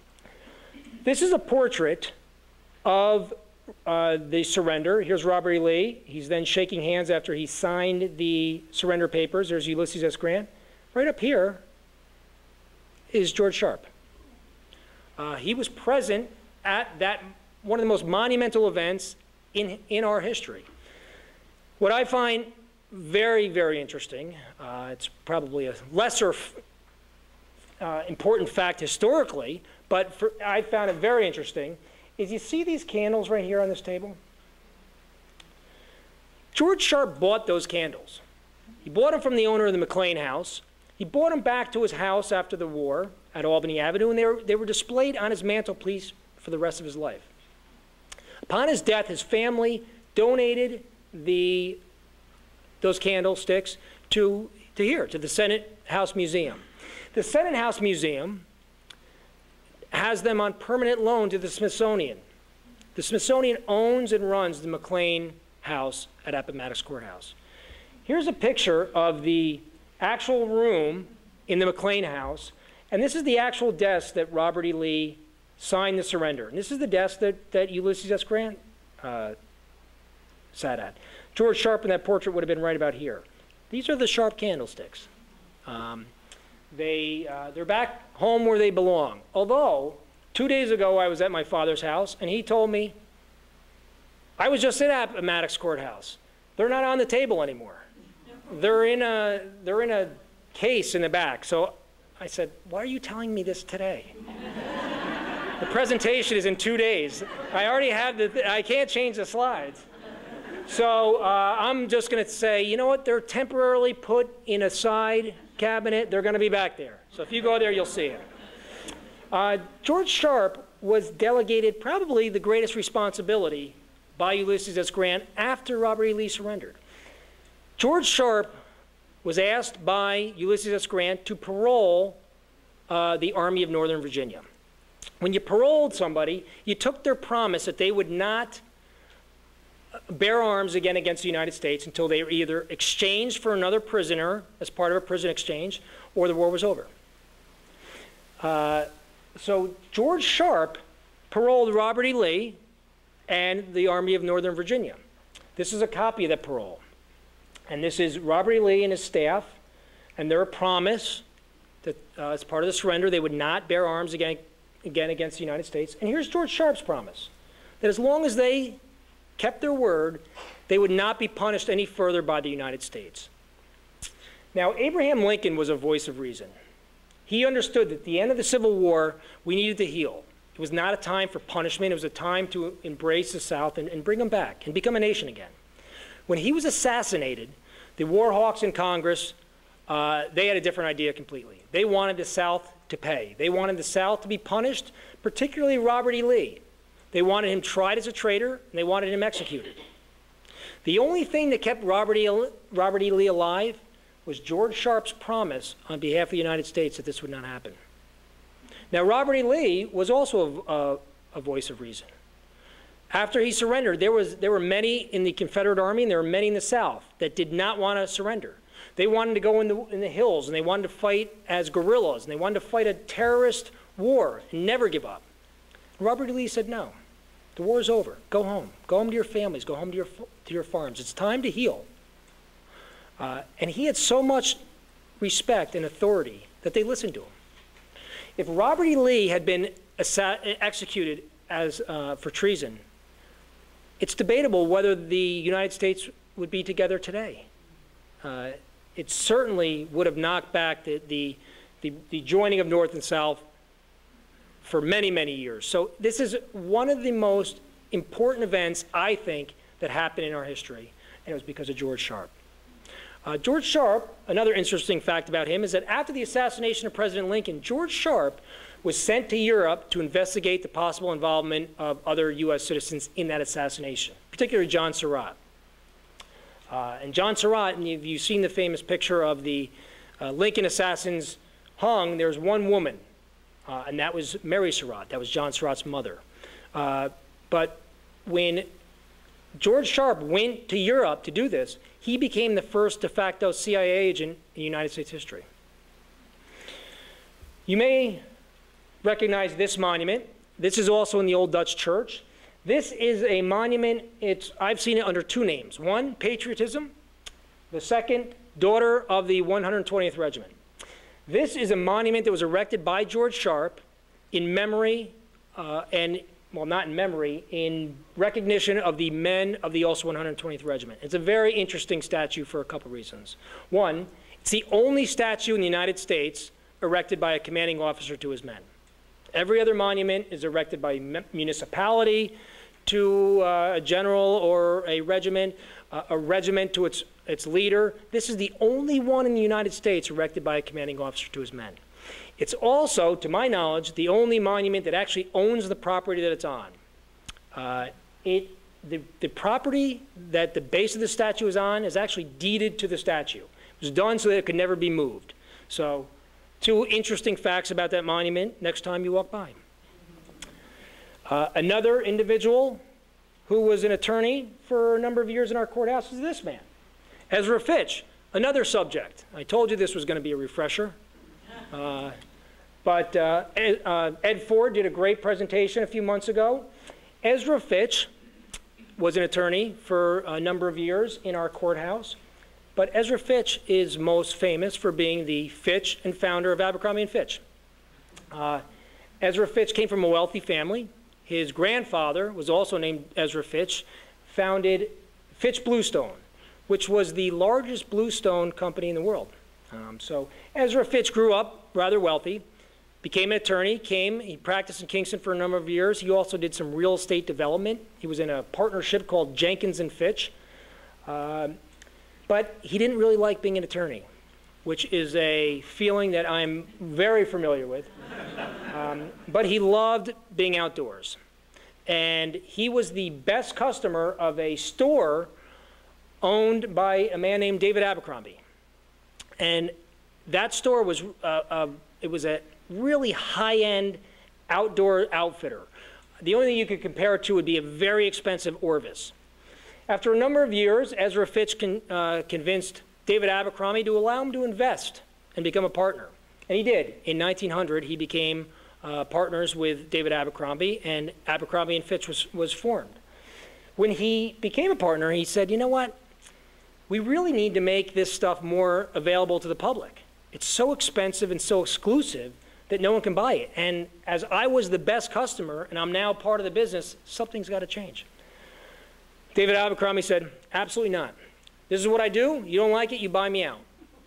This is a portrait of uh, the surrender. Here's Robert E. Lee. He's then shaking hands after he signed the surrender papers. There's Ulysses S. Grant. Right up here is George Sharpe. Uh, he was present at that one of the most monumental events in, in our history. What I find very, very interesting, uh, it's probably a lesser uh, important fact historically, but for, I found it very interesting, is you see these candles right here on this table? George Sharpe bought those candles. He bought them from the owner of the McLean House. He brought them back to his house after the war at Albany Avenue, and they were, they were displayed on his mantelpiece for the rest of his life. Upon his death, his family donated the, those candlesticks to, to here, to the Senate House Museum. The Senate House Museum has them on permanent loan to the Smithsonian. The Smithsonian owns and runs the McLean House at Appomattox Courthouse. Here's a picture of the actual room in the McLean House, and this is the actual desk that Robert E. Lee signed the surrender. And this is the desk that, that Ulysses S. Grant uh, sat at. George Sharpe in that portrait would have been right about here. These are the Sharpe candlesticks. Um, they, uh, they're back home where they belong. Although, two days ago I was at my father's house, and he told me, I was just in at Appomattox Courthouse. They're not on the table anymore. They're in a, they're in a case in the back. So I said, why are you telling me this today? the presentation is in two days. I already have the, th- I can't change the slides. So uh, I'm just going to say, you know what? They're temporarily put in a side cabinet. They're going to be back there. So if you go there, you'll see it. Uh, George Sharpe was delegated probably the greatest responsibility by Ulysses S. Grant after Robert E. Lee surrendered. George Sharpe was asked by Ulysses S. Grant to parole uh, the Army of Northern Virginia. When you paroled somebody, you took their promise that they would not bear arms again against the United States until they were either exchanged for another prisoner as part of a prison exchange or the war was over. Uh, so George Sharpe paroled Robert E. Lee and the Army of Northern Virginia. This is a copy of that parole. And this is Robert E. Lee and his staff and their promise that uh, as part of the surrender they would not bear arms again, again against the United States. And here's George Sharpe's promise that as long as they kept their word, they would not be punished any further by the United States. Now, Abraham Lincoln was a voice of reason. He understood that at the end of the Civil War, we needed to heal. It was not a time for punishment, it was a time to embrace the South and, and bring them back and become a nation again. When he was assassinated, the war hawks in Congress, uh, they had a different idea completely. They wanted the South to pay. They wanted the South to be punished, particularly Robert E. Lee. They wanted him tried as a traitor, and they wanted him executed. The only thing that kept Robert E. Robert e. Lee alive was George Sharpe's promise on behalf of the United States that this would not happen. Now, Robert E. Lee was also a, a, a voice of reason. After he surrendered, there, was, there were many in the Confederate Army and there were many in the South that did not want to surrender. They wanted to go in the, in the hills and they wanted to fight as guerrillas and they wanted to fight a terrorist war and never give up. Robert E. Lee said, No, the war is over. Go home. Go home to your families. Go home to your, to your farms. It's time to heal. Uh, and he had so much respect and authority that they listened to him. If Robert E. Lee had been executed as, uh, for treason, it's debatable whether the United States would be together today. Uh, it certainly would have knocked back the, the, the, the joining of North and South for many, many years. So this is one of the most important events, I think, that happened in our history, and it was because of George Sharpe. Uh, George Sharpe, another interesting fact about him is that after the assassination of President Lincoln, George Sharpe was sent to Europe to investigate the possible involvement of other U.S. citizens in that assassination, particularly John Surratt. Uh, and John Surratt, and if you've seen the famous picture of the uh, Lincoln assassins hung, there's one woman, uh, and that was Mary Surratt. That was John Surratt's mother. Uh, but when George Sharpe went to Europe to do this, he became the first de facto CIA agent in United States history. You may recognize this monument. This is also in the Old Dutch Church. This is a monument, it's, I've seen it under two names. One, patriotism. The second, daughter of the 120th Regiment. This is a monument that was erected by George Sharpe in memory uh, and well, not in memory, in recognition of the men of the also 120th Regiment. It's a very interesting statue for a couple reasons. One, it's the only statue in the United States erected by a commanding officer to his men. Every other monument is erected by a municipality to uh, a general or a regiment, uh, a regiment to its, its leader. This is the only one in the United States erected by a commanding officer to his men. It's also, to my knowledge, the only monument that actually owns the property that it's on. Uh, it, the, the property that the base of the statue is on is actually deeded to the statue. It was done so that it could never be moved. So, two interesting facts about that monument next time you walk by. Uh, another individual who was an attorney for a number of years in our courthouse is this man, Ezra Fitch, another subject. I told you this was going to be a refresher. Uh, but uh, Ed, uh, Ed, Ford did a great presentation a few months ago. Ezra Fitch was an attorney for a number of years in our courthouse. But Ezra Fitch is most famous for being the Fitch and founder of Abercrombie and Fitch. Uh, Ezra Fitch came from a wealthy family. His grandfather was also named Ezra Fitch, founded Fitch Bluestone, which was the largest bluestone company in the world. Um, so Ezra Fitch grew up rather wealthy, became an attorney, came, he practiced in Kingston for a number of years. He also did some real estate development. He was in a partnership called Jenkins and Fitch. Uh, but he didn't really like being an attorney, which is a feeling that I'm very familiar with. Um, but he loved being outdoors. And he was the best customer of a store owned by a man named David Abercrombie. And that store was, uh, uh, it was a really high-end outdoor outfitter. The only thing you could compare it to would be a very expensive Orvis. After a number of years, Ezra Fitch con, uh, convinced David Abercrombie to allow him to invest and become a partner. And he did. In 1900, he became uh, partners with David Abercrombie, and Abercrombie and Fitch was, was formed. When he became a partner, he said, you know what? We really need to make this stuff more available to the public. It's so expensive and so exclusive that no one can buy it. And as I was the best customer and I'm now part of the business, something's got to change. David Abercrombie said, Absolutely not. This is what I do. You don't like it, you buy me out.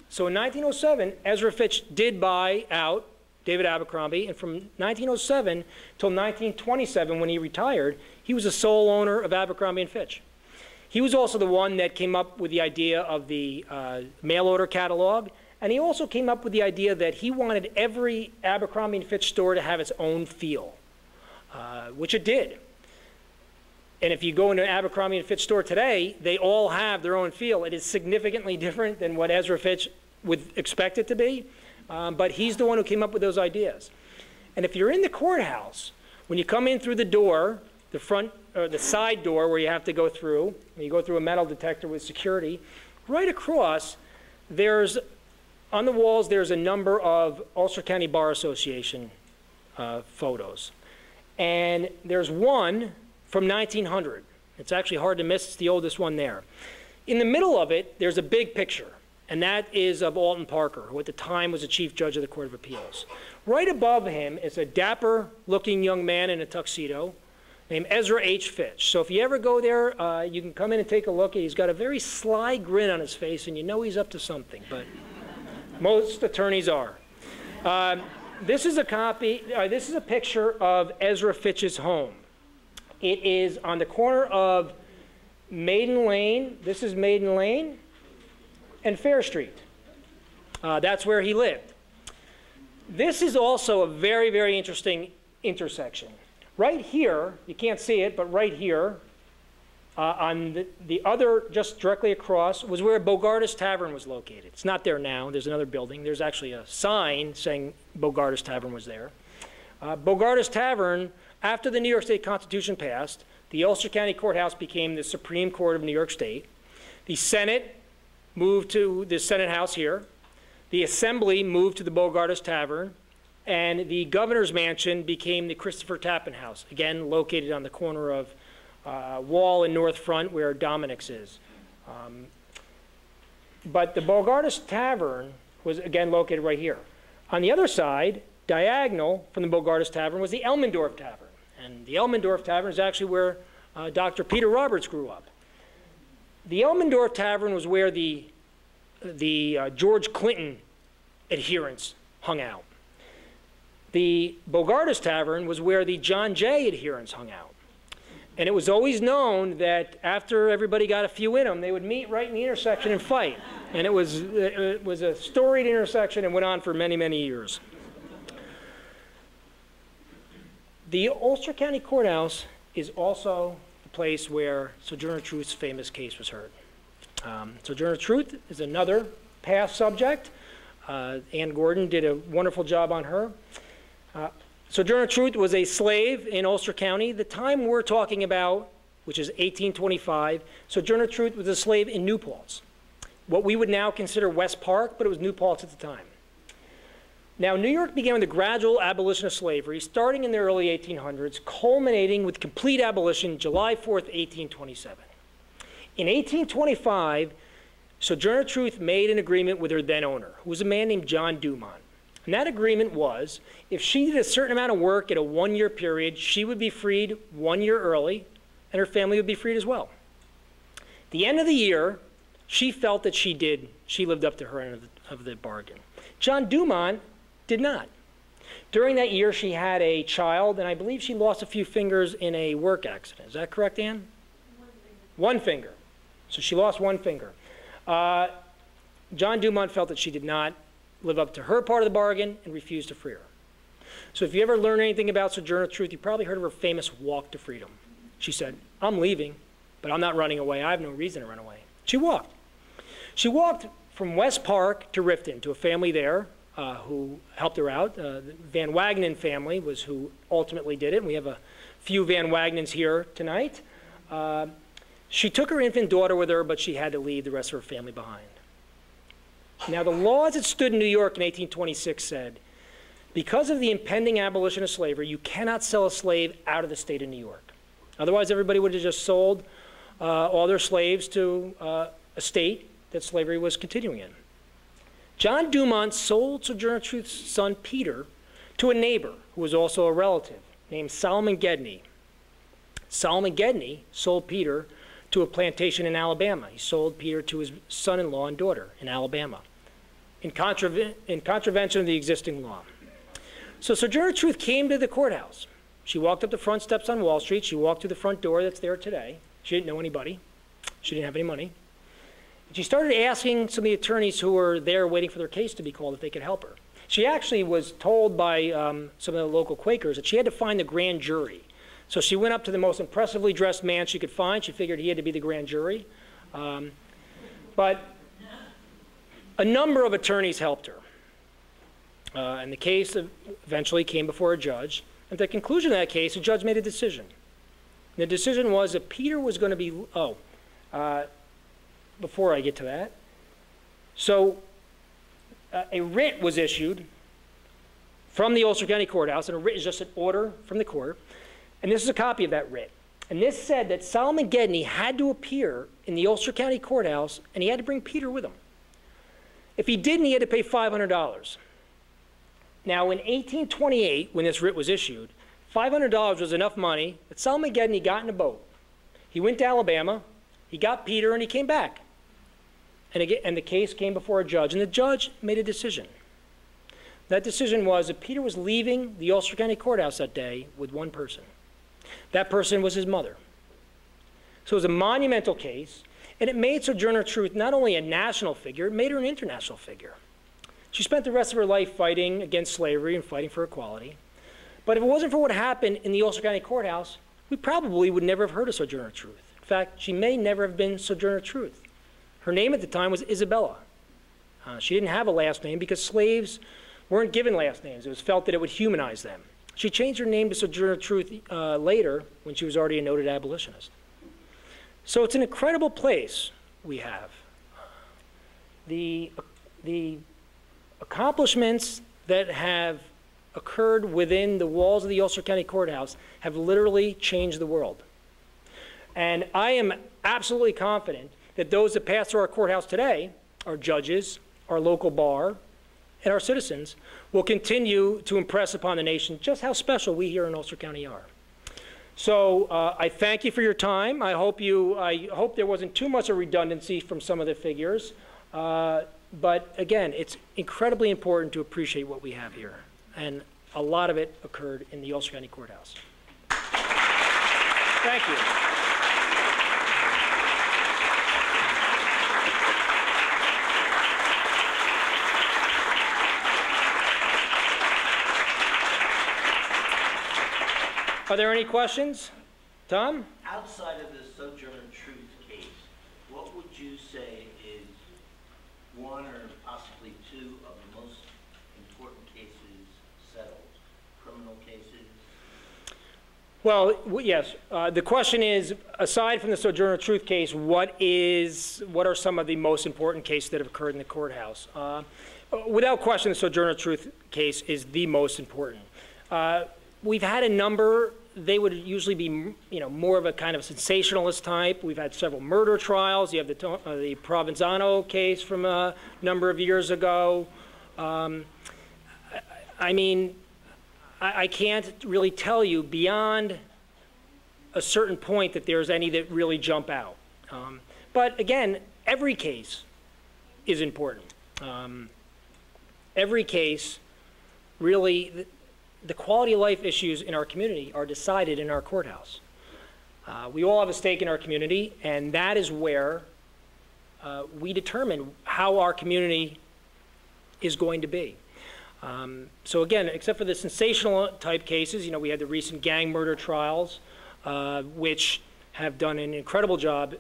So in 1907, Ezra Fitch did buy out David Abercrombie, and from 1907 till 1927, when he retired, he was the sole owner of Abercrombie and Fitch. He was also the one that came up with the idea of the uh, mail order catalog, and he also came up with the idea that he wanted every Abercrombie & Fitch store to have its own feel, uh, which it did. And if you go into an Abercrombie & Fitch store today, they all have their own feel. It is significantly different than what Ezra Fitch would expect it to be, um, but he's the one who came up with those ideas. And if you're in the courthouse, when you come in through the door, the front or the side door where you have to go through, you go through a metal detector with security. Right across, there's on the walls there's a number of Ulster County Bar Association uh, photos, and there's one from 1900. It's actually hard to miss. It's the oldest one there. In the middle of it, there's a big picture, and that is of Alton Parker, who at the time was the chief judge of the Court of Appeals. Right above him is a dapper-looking young man in a tuxedo named Ezra H. Fitch. So if you ever go there, uh, you can come in and take a look. He's got a very sly grin on his face, and you know he's up to something, but most attorneys are. Um, this is a copy, uh, this is a picture of Ezra Fitch's home. It is on the corner of Maiden Lane, this is Maiden Lane, and Fair Street. Uh, that's where he lived. This is also a very, very interesting intersection. Right here, you can't see it, but right here, uh, on the, the, other, just directly across, was where Bogardus Tavern was located. It's not there now. There's another building. There's actually a sign saying Bogardus Tavern was there. Uh, Bogardus Tavern, after the New York State Constitution passed, the Ulster County Courthouse became the Supreme Court of New York State. The Senate moved to the Senate House here. The Assembly moved to the Bogardus Tavern. And the governor's mansion became the Christopher Tappen House, again located on the corner of uh, Wall and North Front where Dominic's is. Um, but the Bogardus Tavern was again located right here. On the other side, diagonal from the Bogardus Tavern was the Elmendorf Tavern. And the Elmendorf Tavern is actually where uh, Dr. Peter Roberts grew up. The Elmendorf Tavern was where the, the uh, George Clinton adherents hung out. The Bogardus Tavern was where the John Jay adherents hung out. And it was always known that after everybody got a few in them, they would meet right in the intersection and fight. And it was, it was a storied intersection and went on for many, many years. The Ulster County Courthouse is also the place where Sojourner Truth's famous case was heard. Um, Sojourner Truth is another past subject. Uh, Ann Gordon did a wonderful job on her. Uh, Sojourner Truth was a slave in Ulster County. The time we're talking about, which is 1825, Sojourner Truth was a slave in New Paltz, what we would now consider West Park, but it was New Paltz at the time. Now, New York began with the gradual abolition of slavery starting in the early 1800s, culminating with complete abolition July 4th, 1827. In 1825, Sojourner Truth made an agreement with her then owner, who was a man named John Dumont. And that agreement was if she did a certain amount of work in a one year period, she would be freed one year early, and her family would be freed as well. The end of the year, she felt that she did, she lived up to her end of the, of the bargain. John Dumont did not. During that year, she had a child, and I believe she lost a few fingers in a work accident. Is that correct, Ann? One finger. One finger. So she lost one finger. Uh, John Dumont felt that she did not live up to her part of the bargain and refused to free her. So if you ever learn anything about Sojourner Truth, you probably heard of her famous walk to freedom. She said, I'm leaving, but I'm not running away. I have no reason to run away. She walked. She walked from West Park to Rifton to a family there uh, who helped her out. Uh, the Van Wagenen family was who ultimately did it. And we have a few Van Wagenens here tonight. Uh, she took her infant daughter with her, but she had to leave the rest of her family behind. Now, the laws that stood in New York in 1826 said, because of the impending abolition of slavery, you cannot sell a slave out of the state of New York. Otherwise, everybody would have just sold uh, all their slaves to uh, a state that slavery was continuing in. John Dumont sold Sojourner Truth's son Peter to a neighbor who was also a relative named Solomon Gedney. Solomon Gedney sold Peter to a plantation in Alabama. He sold Peter to his son in law and daughter in Alabama in, in contravention of the existing law. So Sojourner Truth came to the courthouse. She walked up the front steps on Wall Street. She walked through the front door that's there today. She didn't know anybody. She didn't have any money. She started asking some of the attorneys who were there waiting for their case to be called if they could help her. She actually was told by um, some of the local Quakers that she had to find the grand jury. So she went up to the most impressively dressed man she could find. She figured he had to be the grand jury. Um, but a number of attorneys helped her. Uh, and the case eventually came before a judge. At the conclusion of that case, the judge made a decision. And the decision was that Peter was going to be, oh, uh, before I get to that. So uh, a writ was issued from the Ulster County Courthouse, and a writ is just an order from the court. And this is a copy of that writ. And this said that Solomon Gedney had to appear in the Ulster County Courthouse, and he had to bring Peter with him. If he didn't, he had to pay $500. Now, in 1828, when this writ was issued, $500 was enough money that Solomon he got in a boat. He went to Alabama, he got Peter, and he came back. And, again, and the case came before a judge, and the judge made a decision. That decision was that Peter was leaving the Ulster County Courthouse that day with one person. That person was his mother. So it was a monumental case, and it made Sojourner Truth not only a national figure, it made her an international figure. She spent the rest of her life fighting against slavery and fighting for equality. But if it wasn't for what happened in the Ulster County Courthouse, we probably would never have heard of Sojourner Truth. In fact, she may never have been Sojourner Truth. Her name at the time was Isabella. Uh, she didn't have a last name because slaves weren't given last names. It was felt that it would humanize them. She changed her name to Sojourner Truth uh, later when she was already a noted abolitionist. So it's an incredible place we have. The, the accomplishments that have occurred within the walls of the Ulster County Courthouse have literally changed the world. And I am absolutely confident that those that pass through our courthouse today, our judges, our local bar, and our citizens, will continue to impress upon the nation just how special we here in Ulster County are. So uh, I thank you for your time. I hope you. I hope there wasn't too much of redundancy from some of the figures. Uh, but again, it's incredibly important to appreciate what we have here, and a lot of it occurred in the Ulster County Courthouse. Thank you. Are there any questions? Tom? Outside of the Sojourner Truth case, what would you say is one or possibly two of the most important cases settled? Criminal cases? Well, yes. Uh, the question is, aside from the Sojourner Truth case, what is, what are some of the most important cases that have occurred in the courthouse? Uh, without question, the Sojourner Truth case is the most important. Uh, we've had a number. They would usually be, you know, more of a kind of sensationalist type. We've had several murder trials. You have the, uh, the Provenzano case from a number of years ago. Um, I, I mean, I, I can't really tell you beyond a certain point that there's any that really jump out. Um, but again, every case is important. Um, every case really, the, quality of life issues in our community are decided in our courthouse. Uh, we all have a stake in our community, and that is where uh, we determine how our community is going to be. Um, so again, except for the sensational type cases, you know, we had the recent gang murder trials, uh, which have done an incredible job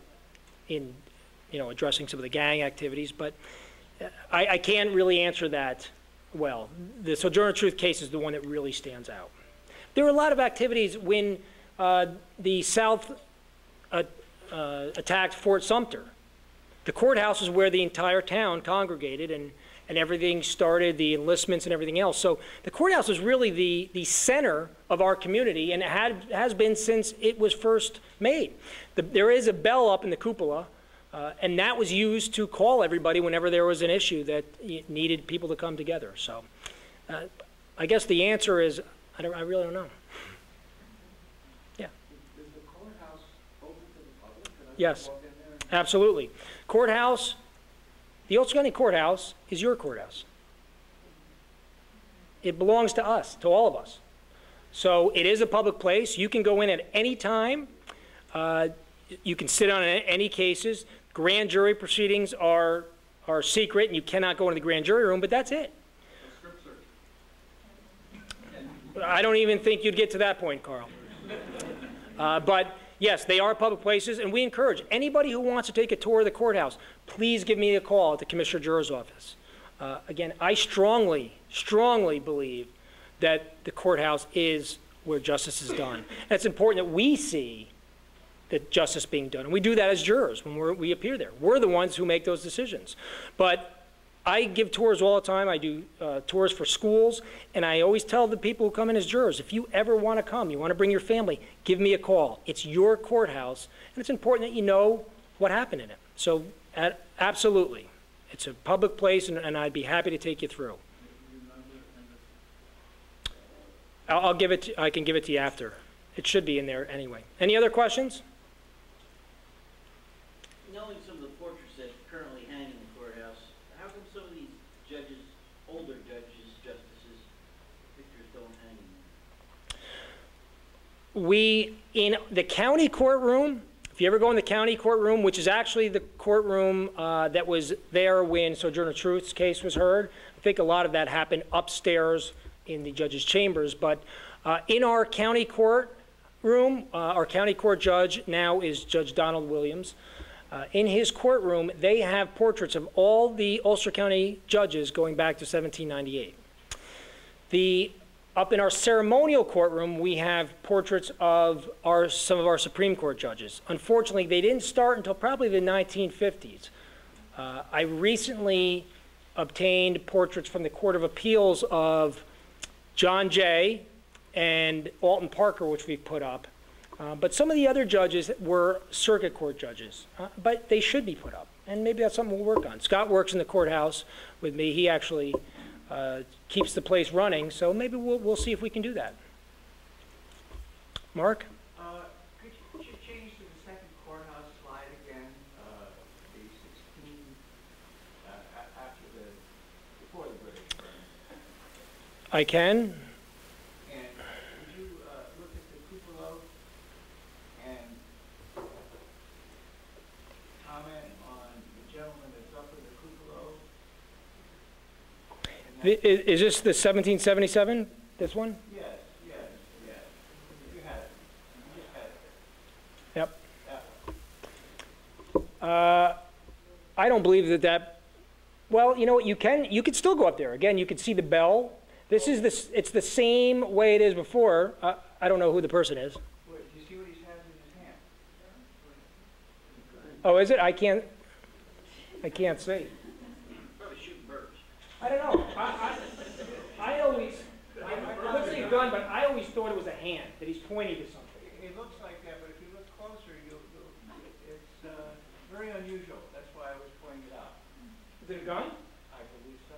in, you know, addressing some of the gang activities. But uh, I, I can't really answer that well. The Sojourner Truth case is the one that really stands out. There were a lot of activities when uh, the South uh, uh, attacked Fort Sumter. The courthouse is where the entire town congregated and, and everything started, the enlistments and everything else. So the courthouse was really the, the center of our community and it had, has been since it was first made. The, there is a bell up in the cupola, uh, and that was used to call everybody whenever there was an issue that needed people to come together. So uh, I guess the answer is I, don't, I really don't know. Yeah. Is the courthouse open to the public? Yes. walk in there and- Absolutely. Courthouse, the Ulster County Courthouse is your courthouse. It belongs to us, to all of us. So it is a public place. You can go in at any time. Uh, You can sit on any cases. Grand jury proceedings are, are secret, and you cannot go into the grand jury room, but that's it. I don't even think you'd get to that point, Carl. Uh, But yes, they are public places, and we encourage anybody who wants to take a tour of the courthouse, please give me a call at the Commissioner Juror's office. Uh, Again, I strongly, strongly believe that the courthouse is where justice is done. And it's important that we see that justice being done. And we do that as jurors when we appear there. We're the ones who make those decisions. But I give tours all the time. I do uh, tours for schools, and I always tell the people who come in as jurors, if you ever want to come, you want to bring your family, give me a call. It's your courthouse, and it's important that you know what happened in it. So, at, absolutely, it's a public place, and, and I'd be happy to take you through. I'll, I'll give it. To, I can give it to you after. It should be in there anyway. Any other questions? Knowing some of the portraits that currently hang in the courthouse, how come some of these judges, older judges, justices, pictures don't hang in we, in the county courtroom, if you ever go in the county courtroom, which is actually the courtroom uh, that was there when Sojourner Truth's case was heard, I think a lot of that happened upstairs in the judge's chambers, but uh, in our county court room, uh, our county court judge now is Judge Donald Williams. Uh, in his courtroom, they have portraits of all the Ulster County judges going back to 1798. The up in our ceremonial courtroom, we have portraits of our, some of our Supreme Court judges. Unfortunately, they didn't start until probably the 1950s. Uh, I recently obtained portraits from the Court of Appeals of John Jay and Alton Parker, which we've put up. Uh, but some of the other judges were circuit court judges, uh, but they should be put up. And maybe that's something we'll work on. Scott works in the courthouse with me. He actually uh, keeps the place running, so maybe we'll, we'll see if we can do that. Mark? Uh, could you, change to the second courthouse slide again, uh, the uh, after the, before the British? I can. And could you, uh, look at the cupola and comment on the gentleman that's up in the cupola? Is this the 1777, this one? Yes, yes, yes. You had it. You had it. Yep. That. Uh, I don't believe that that, well, you know what, you can, you could still go up there. Again, you could see the bell. This is this, it's the same way it is before. Uh, I don't know who the person is. Wait, do you see what he has in his hand? Oh, is it? I can't, I can't see. Probably shooting birds. I don't know. I, I, I always, I, it looks like a gun, but I always thought it was a hand, that he's pointing to something. It looks like that, but if you look closer, you'll, you'll, it's, uh, very unusual. That's why I was pointing it out. Is it a gun? I believe so.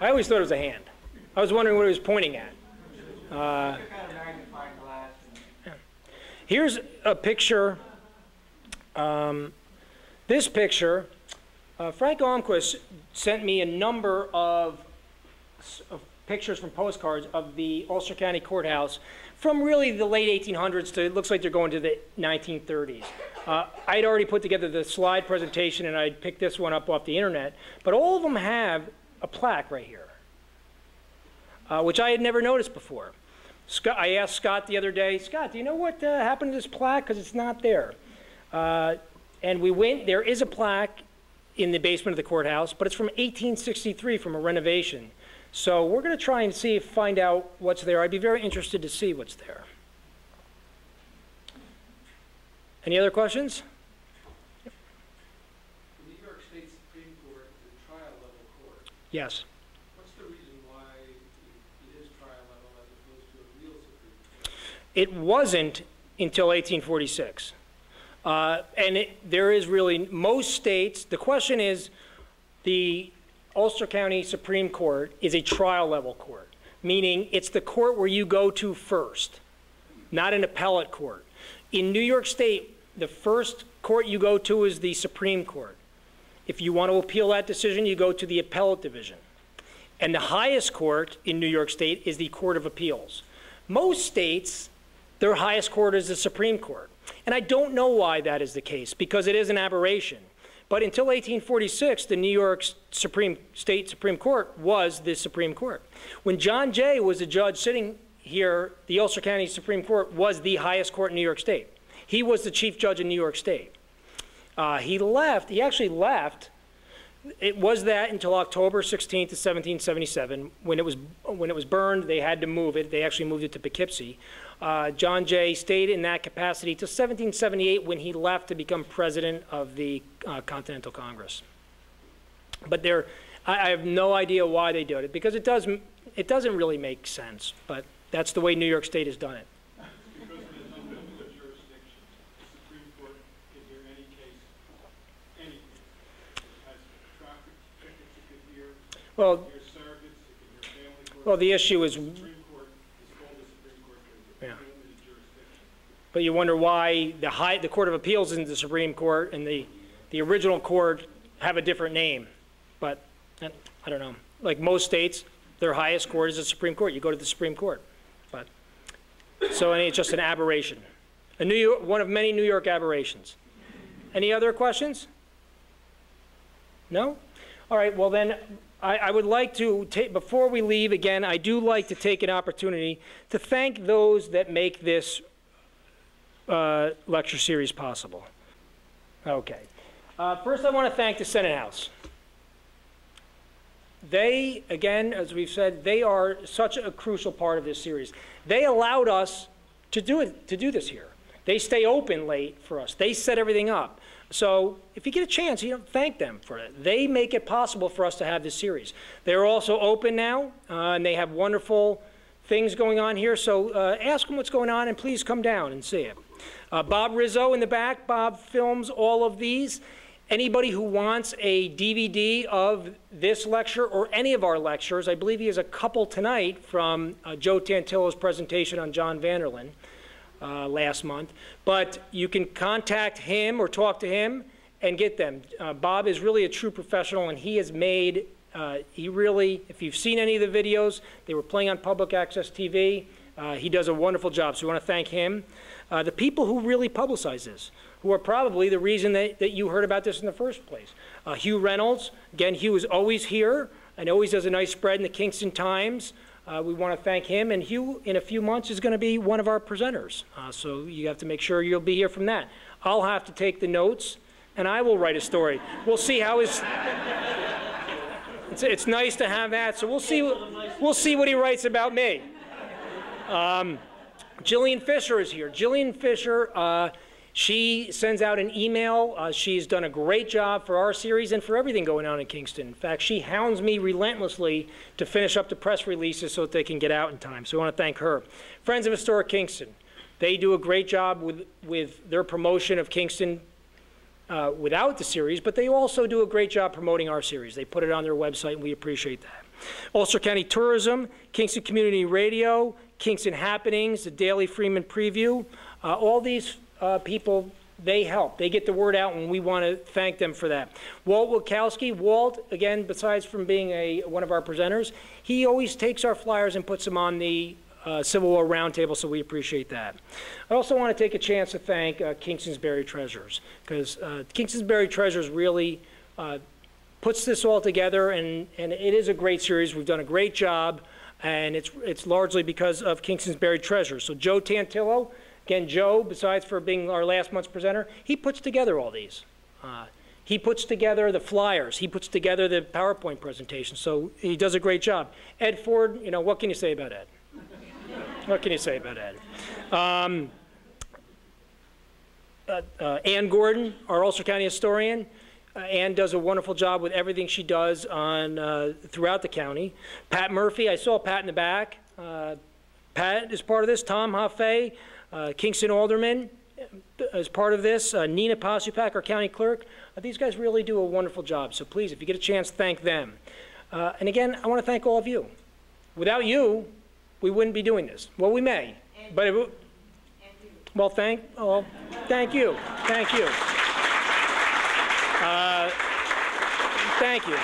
I always thought it was a hand. I was wondering what he was pointing at. Uh, Took out a magnifying glass and Here's a picture. Um, this picture, uh, Frank Almquist sent me a number of, of pictures from postcards of the Ulster County Courthouse from really the late 1800s to it looks like they're going to the 1930s. Uh, I'd already put together the slide presentation and I'd picked this one up off the internet, but all of them have a plaque right here, uh, which I had never noticed before. Scott, I asked Scott the other day, Scott, do you know what uh, happened to this plaque? Because it's not there. Uh, and we went, there is a plaque in the basement of the courthouse, but it's from 1863 from a renovation. So we're going to try and see, find out what's there. I'd be very interested to see what's there. Any other questions? The New York State Supreme Court is a trial level court. Yes. What's the reason why it is trial level as opposed to a real Supreme Court? It wasn't until 1846. Uh, and it, there is really, most states, the question is, the Ulster County Supreme Court is a trial level court, meaning it's the court where you go to first, not an appellate court. In New York State, the first court you go to is the Supreme Court. If you want to appeal that decision, you go to the appellate division. And the highest court in New York State is the Court of Appeals. Most states, their highest court is the Supreme Court. And I don't know why that is the case, because it is an aberration. But until 1846, the New York Supreme State Supreme Court was the Supreme Court. When John Jay was a judge sitting here, the Ulster County Supreme Court was the highest court in New York State. He was the chief judge in New York State. Uh, he left, he actually left it was that until October 16th of 1777. When it was when it was burned, they had to move it. They actually moved it to Poughkeepsie. Uh, John Jay stayed in that capacity till 1778 when he left to become president of the uh, Continental Congress. But there, I, I have no idea why they did it because it does it doesn't really make sense. But that's the way New York State has done it. Well, well, the issue is called the Supreme Court because Yeah. it's a limited jurisdiction. But you wonder why the high, the Court of Appeals isn't the Supreme Court and the, the original court have a different name. But, I don't know. Like most states, their highest court is the Supreme Court. You go to the Supreme Court. But, so and it's just an aberration. A New York, one of many New York aberrations. Any other questions? No? All right, well then, I, I would like to take, before we leave, again, I do like to take an opportunity to thank those that make this uh, lecture series possible. Okay. Uh, First, I want to thank the Senate House. They, again, as we've said, they are such a crucial part of this series. They allowed us to do it, to do this here. They stay open late for us. They set everything up. So if you get a chance, you know, thank them for it. They make it possible for us to have this series. They're also open now, uh, and they have wonderful things going on here. So uh, ask them what's going on, and please come down and see it. Uh, Bob Rizzo in the back. Bob films all of these. Anybody who wants a DVD of this lecture or any of our lectures, I believe he has a couple tonight from uh, Joe Tantillo's presentation on John Vanderlyn uh, last month. But you can contact him or talk to him and get them. Uh, Bob is really a true professional, and he has made, uh, he really, if you've seen any of the videos, they were playing on public access TV. Uh, he does a wonderful job, so we want to thank him. Uh, the people who really publicize this, who are probably the reason that, that you heard about this in the first place. Uh, Hugh Reynolds, again, Hugh is always here and always does a nice spread in the Kingston Times. Uh, we want to thank him, and Hugh, in a few months, is going to be one of our presenters. Uh, so you have to make sure you'll be here from that. I'll have to take the notes, and I will write a story. We'll see how his. It's, it's nice to have that. So we'll see. We'll see what he writes about me. Um, Jillian Fisher is here. Jillian Fisher. Uh, she sends out an email. Uh, she's done a great job for our series and for everything going on in Kingston. In fact, she hounds me relentlessly to finish up the press releases so that they can get out in time. So I want to thank her. Friends of Historic Kingston. They do a great job with, with their promotion of Kingston uh, without the series, but they also do a great job promoting our series. They put it on their website, and we appreciate that. Ulster County Tourism, Kingston Community Radio, Kingston Happenings, the Daily Freeman Preview, uh, all these uh, people, they help. They get the word out, and we want to thank them for that. Walt Wilkowski, Walt, again, besides from being a, one of our presenters, he always takes our flyers and puts them on the uh, Civil War Roundtable, so we appreciate that. I also want to take a chance to thank uh, Kingston's Buried Treasures, because uh, Kingston's Buried Treasures really uh, puts this all together, and, and it is a great series. We've done a great job, and it's, it's largely because of Kingston's Buried Treasures. So Joe Tantillo, Again, Joe, besides for being our last month's presenter, he puts together all these. Uh, he puts together the flyers. He puts together the PowerPoint presentation. So he does a great job. Ed Ford, you know, what can you say about Ed? what can you say about Ed? Um, uh, uh, Ann Gordon, our Ulster County historian. Uh, Ann does a wonderful job with everything she does on uh, throughout the county. Pat Murphy, I saw Pat in the back. Uh, Pat is part of this. Tom Hoffay, uh, Kingston Alderman as part of this, uh, Nina Postupack, our county clerk. Uh, these guys really do a wonderful job. So please, if you get a chance, thank them. Uh, and again, I want to thank all of you. Without you, we wouldn't be doing this. Well, we may, but it, well, thank, oh, thank you, thank you. Uh, thank you.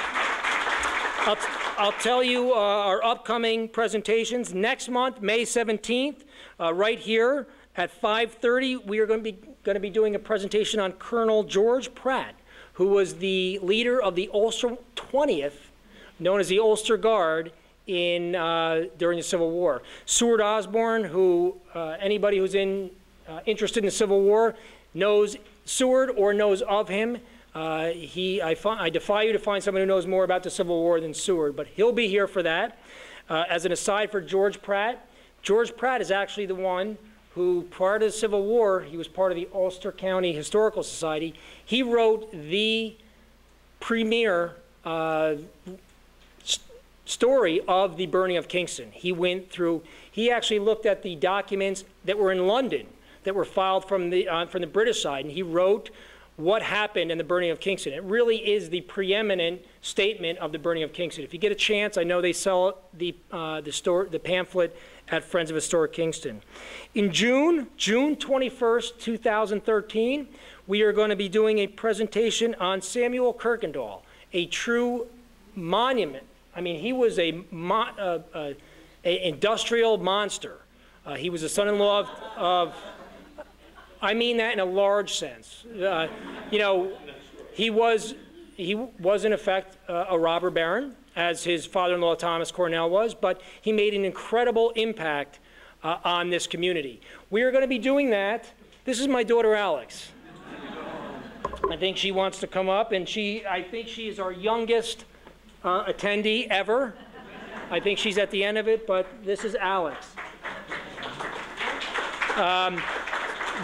I'll, I'll tell you uh, our upcoming presentations next month, May 17th, uh, right here at 5:30. We are going to be going to be doing a presentation on Colonel George Pratt, who was the leader of the Ulster 20th, known as the Ulster Guard, in uh, during the Civil War. Seward Osborne, who uh, anybody who's in uh, interested in the Civil War knows Seward or knows of him. Uh, he, I, I, defy you to find someone who knows more about the Civil War than Seward, but he'll be here for that. Uh, as an aside for George Pratt, George Pratt is actually the one who, prior to the Civil War, he was part of the Ulster County Historical Society. He wrote the premier uh, story of the burning of Kingston. He went through, he actually looked at the documents that were in London that were filed from the, uh, from the British side, and he wrote what happened in the burning of Kingston. It really is the preeminent statement of the burning of Kingston. If you get a chance, I know they sell the, uh, the, store, the pamphlet at Friends of Historic Kingston. In June, June 21st, 2013, we are going to be doing a presentation on Samuel Coykendall, a true monument. I mean, he was a, mo uh, uh, a industrial monster Uh, He was the son-in-law of- of, I mean that in a large sense. Uh, You know, he was, he was in effect uh, a robber baron, as his father-in-law Thomas Cornell was, but he made an incredible impact uh, on this community. We are going to be doing that. This is my daughter Alex. I think she wants to come up, and she, I think she is our youngest uh, attendee ever. I think she's at the end of it, but this is Alex. Um,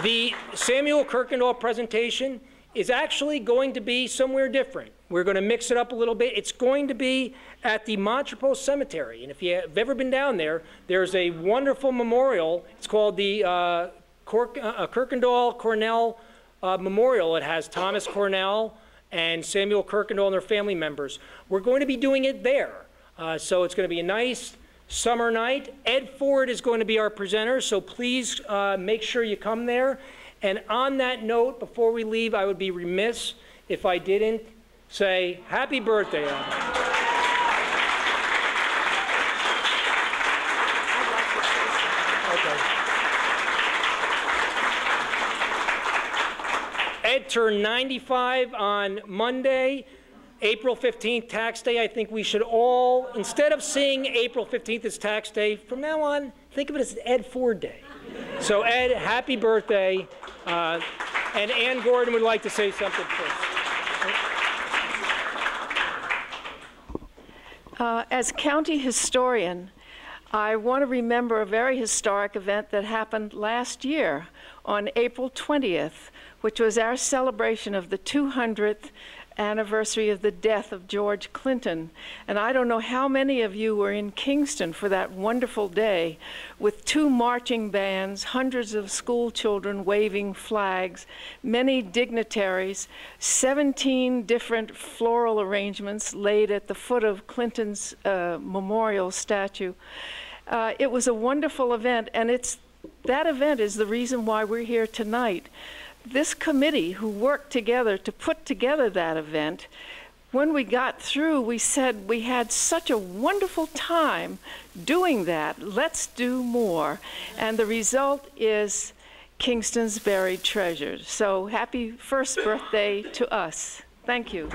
the Samuel Coykendall presentation is actually going to be somewhere different. We're going to mix it up a little bit. It's going to be at the Montrepose Cemetery. And if you have ever been down there, there's a wonderful memorial. It's called the uh, Cork, uh, Coykendall Cornell uh, Memorial. It has Thomas Cornell and Samuel Coykendall and their family members. We're going to be doing it there. Uh, so it's going to be a nice summer night. Ed Ford is going to be our presenter, so please uh, make sure you come there. And on that note, before we leave, I would be remiss if I didn't say happy birthday, Ed. Ed turned 95 on Monday, April 15th, tax day. I think we should all, instead of seeing April 15th as tax day, from now on, think of it as Ed Ford Day. So, Ed, happy birthday. Uh, and Ann Gordon would like to say something first. Uh, As county historian, I want to remember a very historic event that happened last year on April 20th, which was our celebration of the 200th anniversary of the death of George Clinton. And I don't know how many of you were in Kingston for that wonderful day with two marching bands, hundreds of school children waving flags, many dignitaries, 17 different floral arrangements laid at the foot of Clinton's uh, memorial statue. Uh, it was a wonderful event, and it's that event is the reason why we're here tonight. This committee who worked together to put together that event, when we got through, we said we had such a wonderful time doing that. Let's do more. And the result is Kingston's Buried Treasures. So happy first birthday to us. Thank you.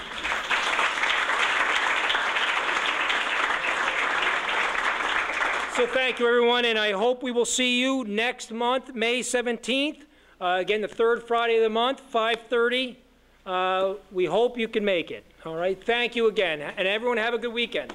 So thank you, everyone, and I hope we will see you next month, May 17th. Uh, again, the third Friday of the month, 5:30. Uh, we hope you can make it. All right. Thank you again, and everyone have a good weekend.